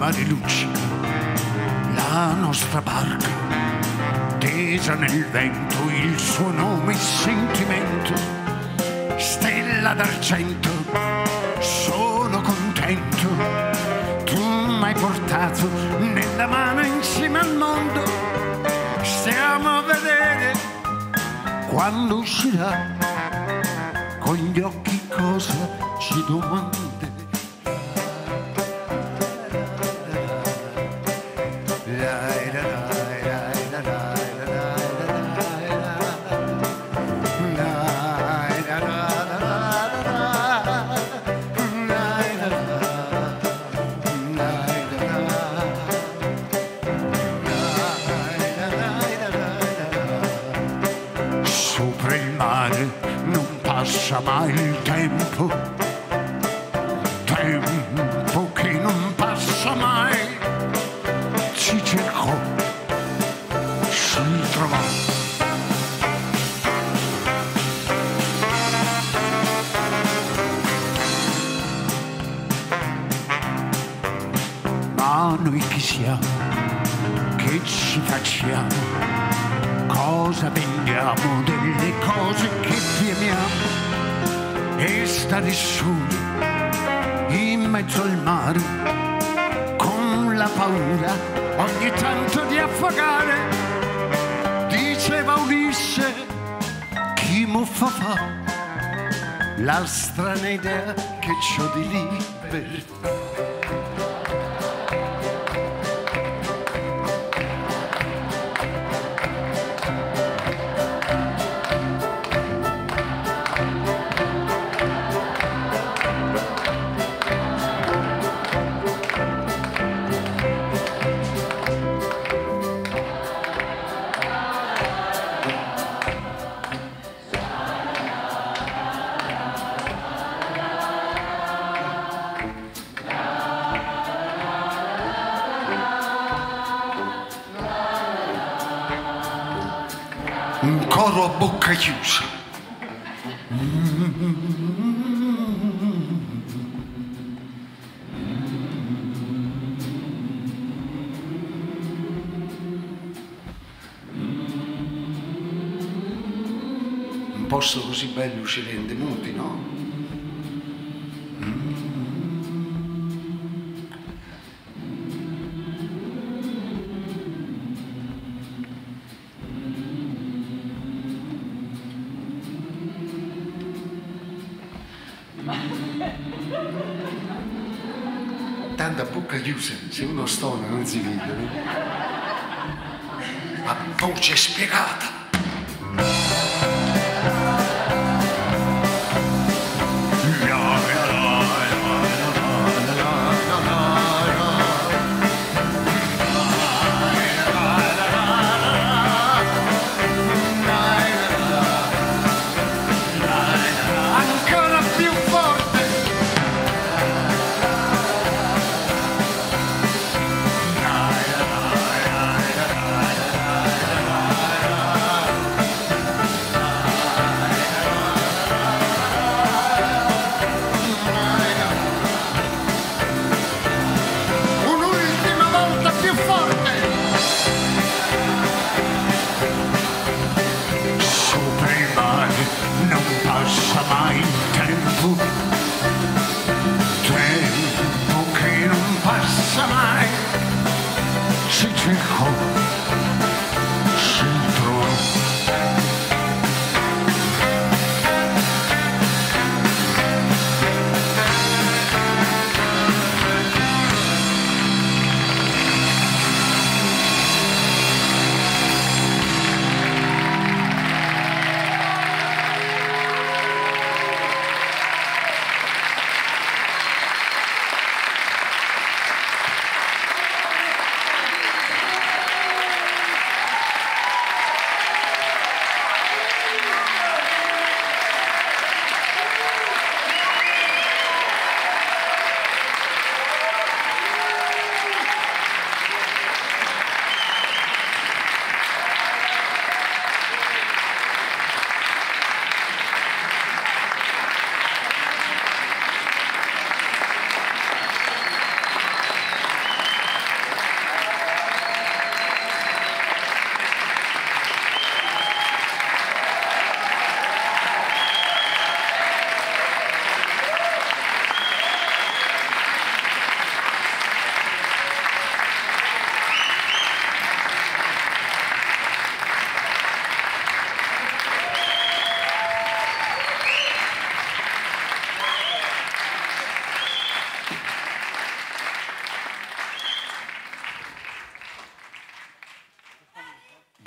Mare luci, la nostra barca, tesa nel vento, il suo nome sentimento, stella d'argento, sono contento, tu m'hai portato nella mano insieme al mondo, stiamo a vedere quando uscirà. Con gli occhi cosa ci domanda passa mai il tempo, tempo strana idea che c'ho di libertà chiusa, se uno stona non si vede? A voce spiegata.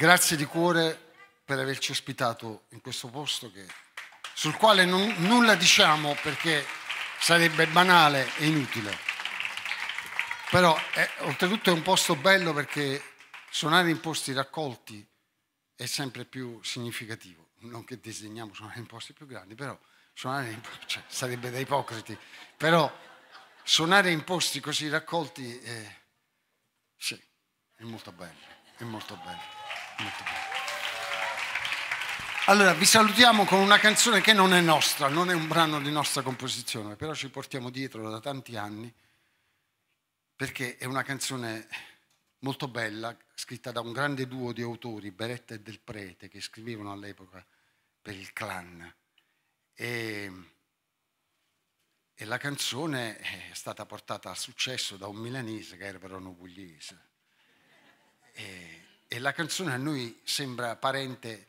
Grazie di cuore per averci ospitato in questo posto che, sul quale non, nulla diciamo perché sarebbe banale e inutile. Però è, oltretutto è un posto bello perché suonare in posti raccolti è sempre più significativo. Non che desideriamo suonare in posti più grandi, però suonare in, cioè, sarebbe da ipocriti. Però suonare in posti così raccolti è, sì, è molto bello, è molto bello. Allora, vi salutiamo con una canzone che non è nostra, non è un brano di nostra composizione, però ci portiamo dietro da tanti anni, perché è una canzone molto bella, scritta da un grande duo di autori, Beretta e Del Prete, che scrivevano all'epoca per il clan. E, e la canzone è stata portata a successo da un milanese che era però un pugliese. E, e la canzone a noi sembra parente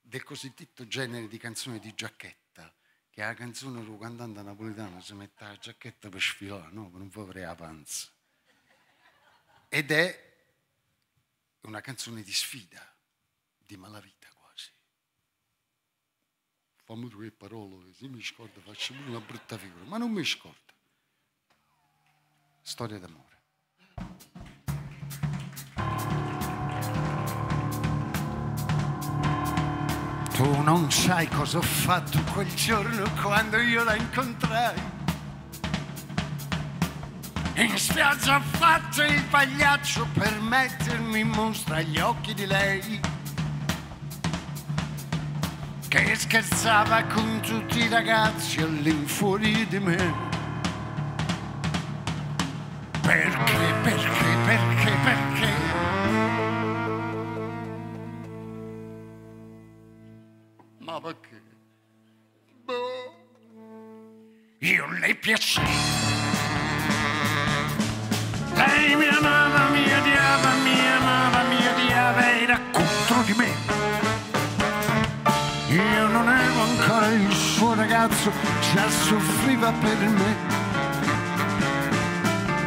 del cosiddetto genere di canzone di giacchetta, che è la canzone quando cantante napoletano si mette la giacchetta per sfilare, no? per non fare la panza. Ed è una canzone di sfida, di malavita quasi. Fammi due parole, se mi scordo faccio una brutta figura, ma non mi scordo. Storia d'amore. Tu non sai cosa ho fatto quel giorno quando io la incontrai. In spiaggia ho fatto il pagliaccio per mettermi in mostra agli occhi di lei. Che scherzava con tutti i ragazzi all'infuori di me. Perché, perché, perché? Boh. Io le piacevo. Lei mi amava, mi odiava, mi amava, mi odiava, era contro di me. Io non ero ancora il suo ragazzo, già soffriva per me.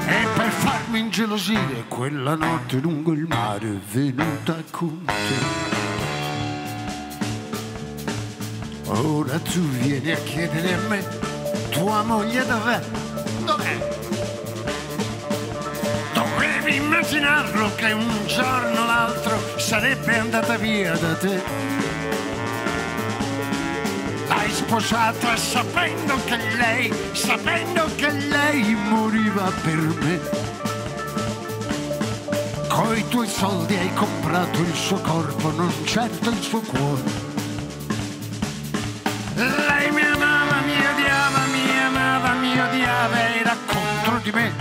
E per farmi ingelosire quella notte lungo il mare è venuta con te. Ora tu vieni a chiedere a me, tua moglie dov'è? Dov'è? Dovevi immaginarlo che un giorno o l'altro sarebbe andata via da te. L'hai sposata sapendo che lei, sapendo che lei moriva per me. Coi tuoi soldi hai comprato il suo corpo, non certo il suo cuore. Lei mi amava, mi odiava, mi amava, mi odiava, era contro di me.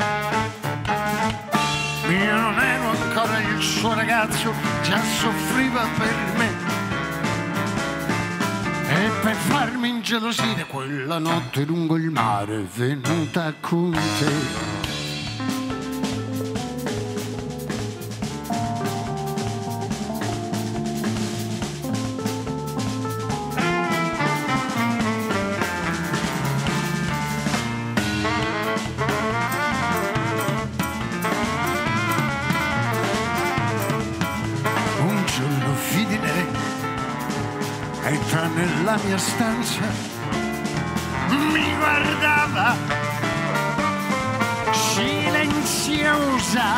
Io non ero ancora il suo ragazzo, già soffriva per me. E per farmi ingelosire quella notte lungo il mare è venuta con te. Mia stanza, mi guardava silenziosa,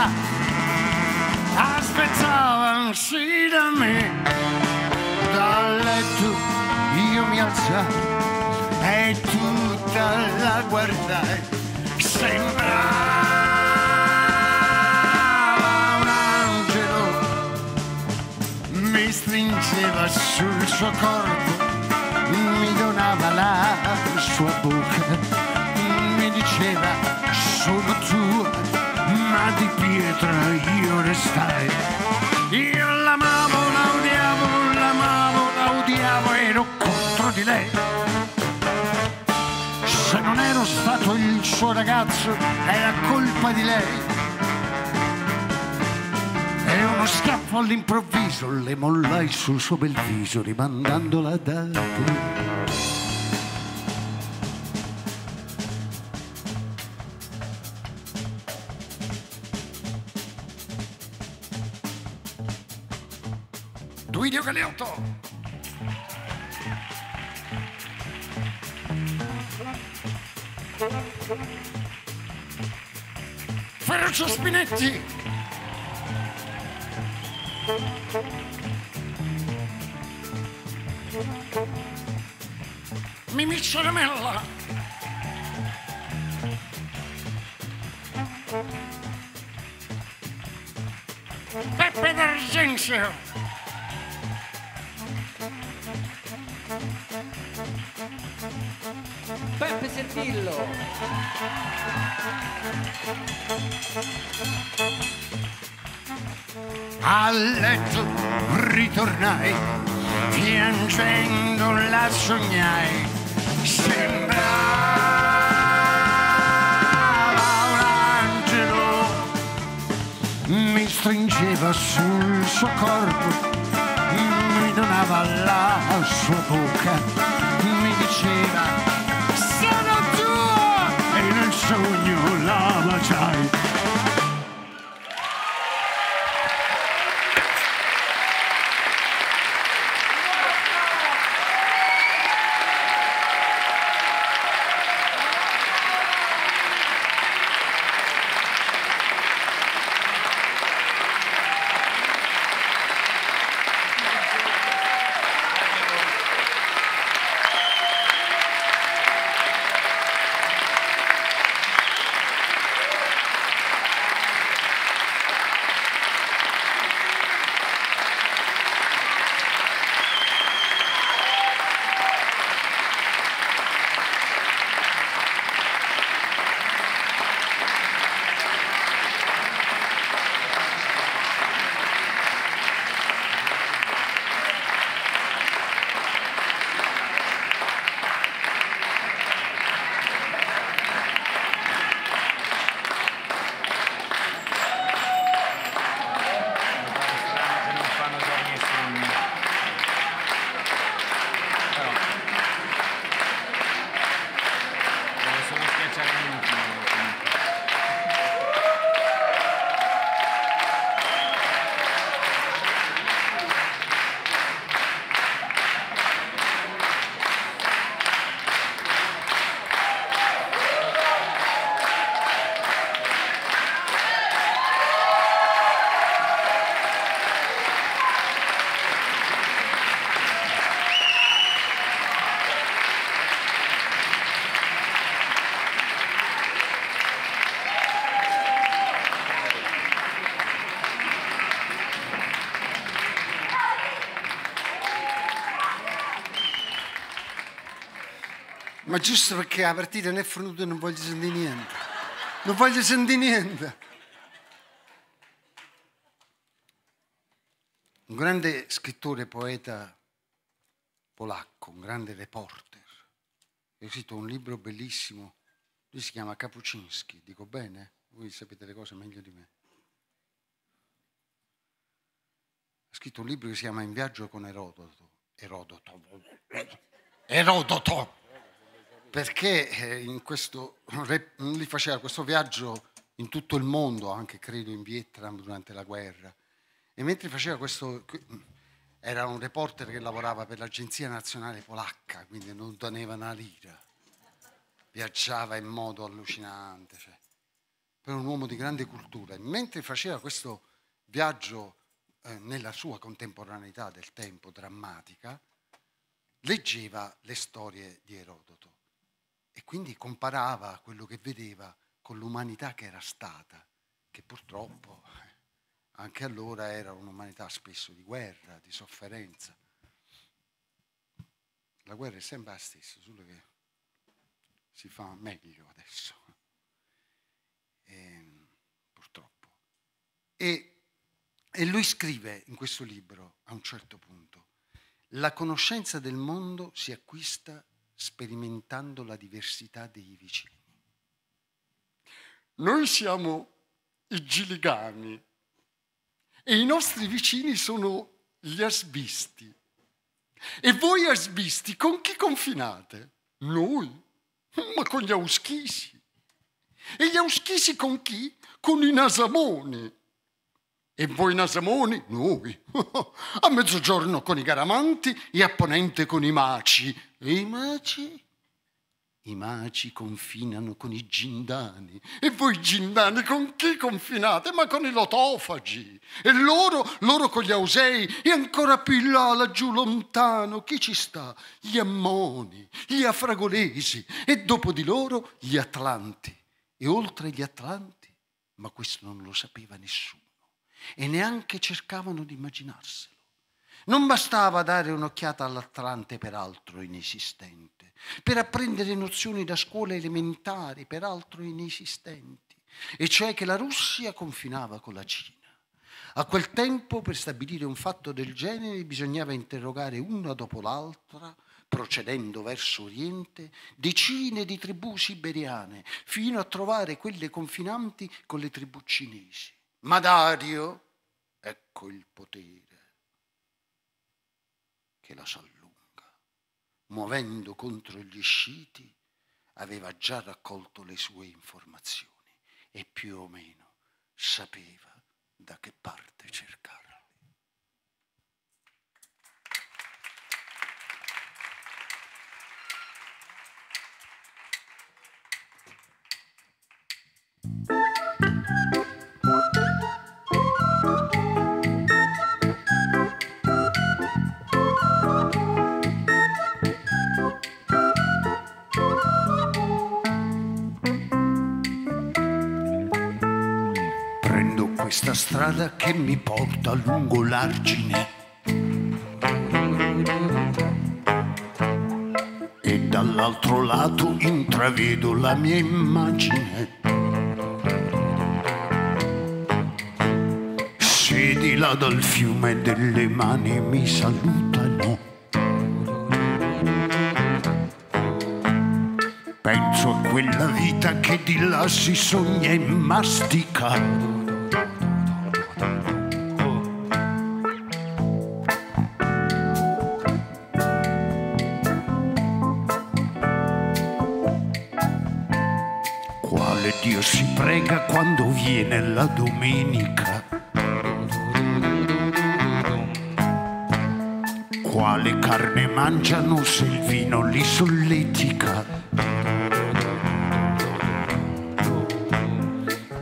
aspettava sì da me, dal letto io mi alzai e tutta la guardai, sembrava un angelo mi stringeva sul suo corpo, sua bocca, mi diceva sono tua, ma di pietra io restai. Io l'amavo, la odiavo, l'amavo, la odiavo, ero contro di lei. Se non ero stato il suo ragazzo, era colpa di lei. E uno schiaffo all'improvviso le mollai sul suo bel viso rimandandola da te. Galeotto. Ferruccio Spinetti. Mimì Ceramella. Peppe D'Argenzio. Servillo. A letto ritornai, piangendo la sognai. Sembrava un angelo, mi stringeva sul suo corpo, mi donava la sua bocca, mi diceva Giusto perché la partita non è finita non voglio sentire niente. Non voglio sentire niente. Un grande scrittore, poeta polacco, un grande reporter, ha scritto un libro bellissimo, lui si chiama Kapuczynski, dico bene? Voi sapete le cose meglio di me. Ha scritto un libro che si chiama In viaggio con Erodoto. Erodoto. Erodoto! Perché eh, questo, lui faceva questo viaggio in tutto il mondo, anche credo in Vietnam durante la guerra, e mentre faceva questo, era un reporter che lavorava per l'Agenzia Nazionale Polacca, quindi non teneva una lira, viaggiava in modo allucinante, cioè, per un uomo di grande cultura. E mentre faceva questo viaggio eh, nella sua contemporaneità del tempo drammatica, leggeva le storie di Erodoto e quindi comparava quello che vedeva con l'umanità che era stata, che purtroppo eh, anche allora era un'umanità spesso di guerra, di sofferenza. La guerra è sempre la stessa, solo che si fa meglio adesso, e, purtroppo. E, e lui scrive in questo libro a un certo punto, la conoscenza del mondo si acquista sperimentando la diversità dei vicini. Noi siamo i giligani e i nostri vicini sono gli asbisti. E voi asbisti con chi confinate? Noi, ma con gli auschisi. E gli auschisi con chi? Con i nasamoni. E voi nasamoni? Noi. A mezzogiorno con i caramanti e a ponente con i maci. E i maci? I maci confinano con i gindani. E voi gindani con chi confinate? Ma con i lotofagi. E loro, loro con gli ausei. E ancora più là, laggiù lontano, chi ci sta? Gli ammoni, gli afragolesi. E dopo di loro gli atlanti. E oltre gli atlanti, ma questo non lo sapeva nessuno e neanche cercavano di immaginarselo. Non bastava dare un'occhiata all'Atlante, peraltro inesistente, per apprendere nozioni da scuole elementari, peraltro inesistenti, e cioè che la Russia confinava con la Cina. A quel tempo, per stabilire un fatto del genere, bisognava interrogare una dopo l'altra, procedendo verso Oriente, decine di tribù siberiane, fino a trovare quelle confinanti con le tribù cinesi. Ma Dario, ecco il potere che la s'allunga, muovendo contro gli sciti, aveva già raccolto le sue informazioni e più o meno sapeva da che parte cercarle. Prendo questa strada che mi porta lungo l'argine. E dall'altro lato intravedo la mia immagine. Se di là dal fiume delle mani mi salutano. Penso a quella vita che di là si sogna e mastica. Viene la domenica? Quale carne mangiano se il vino li solletica?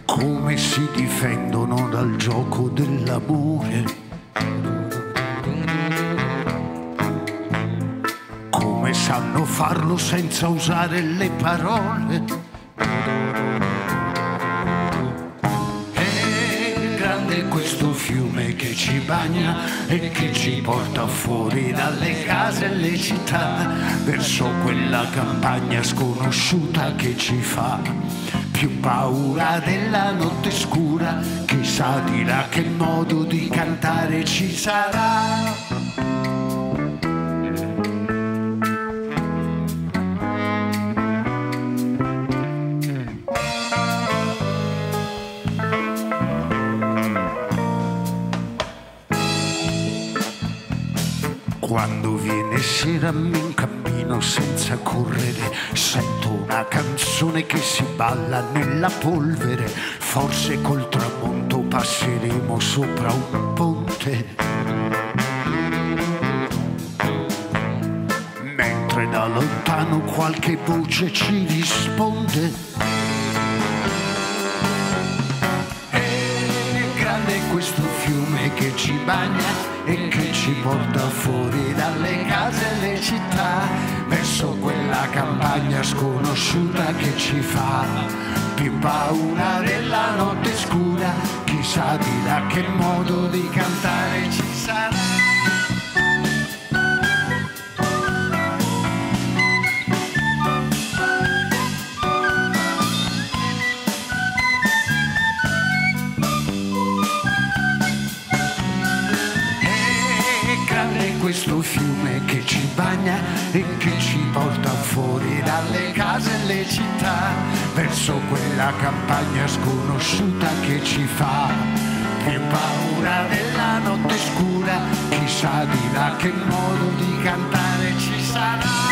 Come si difendono dal gioco dell'amore? Come sanno farlo senza usare le parole? Ci bagna e che ci porta fuori dalle case e le città verso quella campagna sconosciuta che ci fa più paura della notte scura. Chissà di là che modo di cantare ci sarà. Sera mi incammino senza correre, sento una canzone che si balla nella polvere, forse col tramonto passeremo sopra un ponte. Mentre da lontano qualche voce ci risponde. Questo fiume che ci bagna e che ci porta fuori dalle case e le città verso quella campagna sconosciuta che ci fa più paura della notte scura. Chissà di là che modo di cantare ci sarà e che ci porta fuori dalle case e le città verso quella campagna sconosciuta che ci fa più paura della notte scura. Chissà di là che modo di cantare ci sarà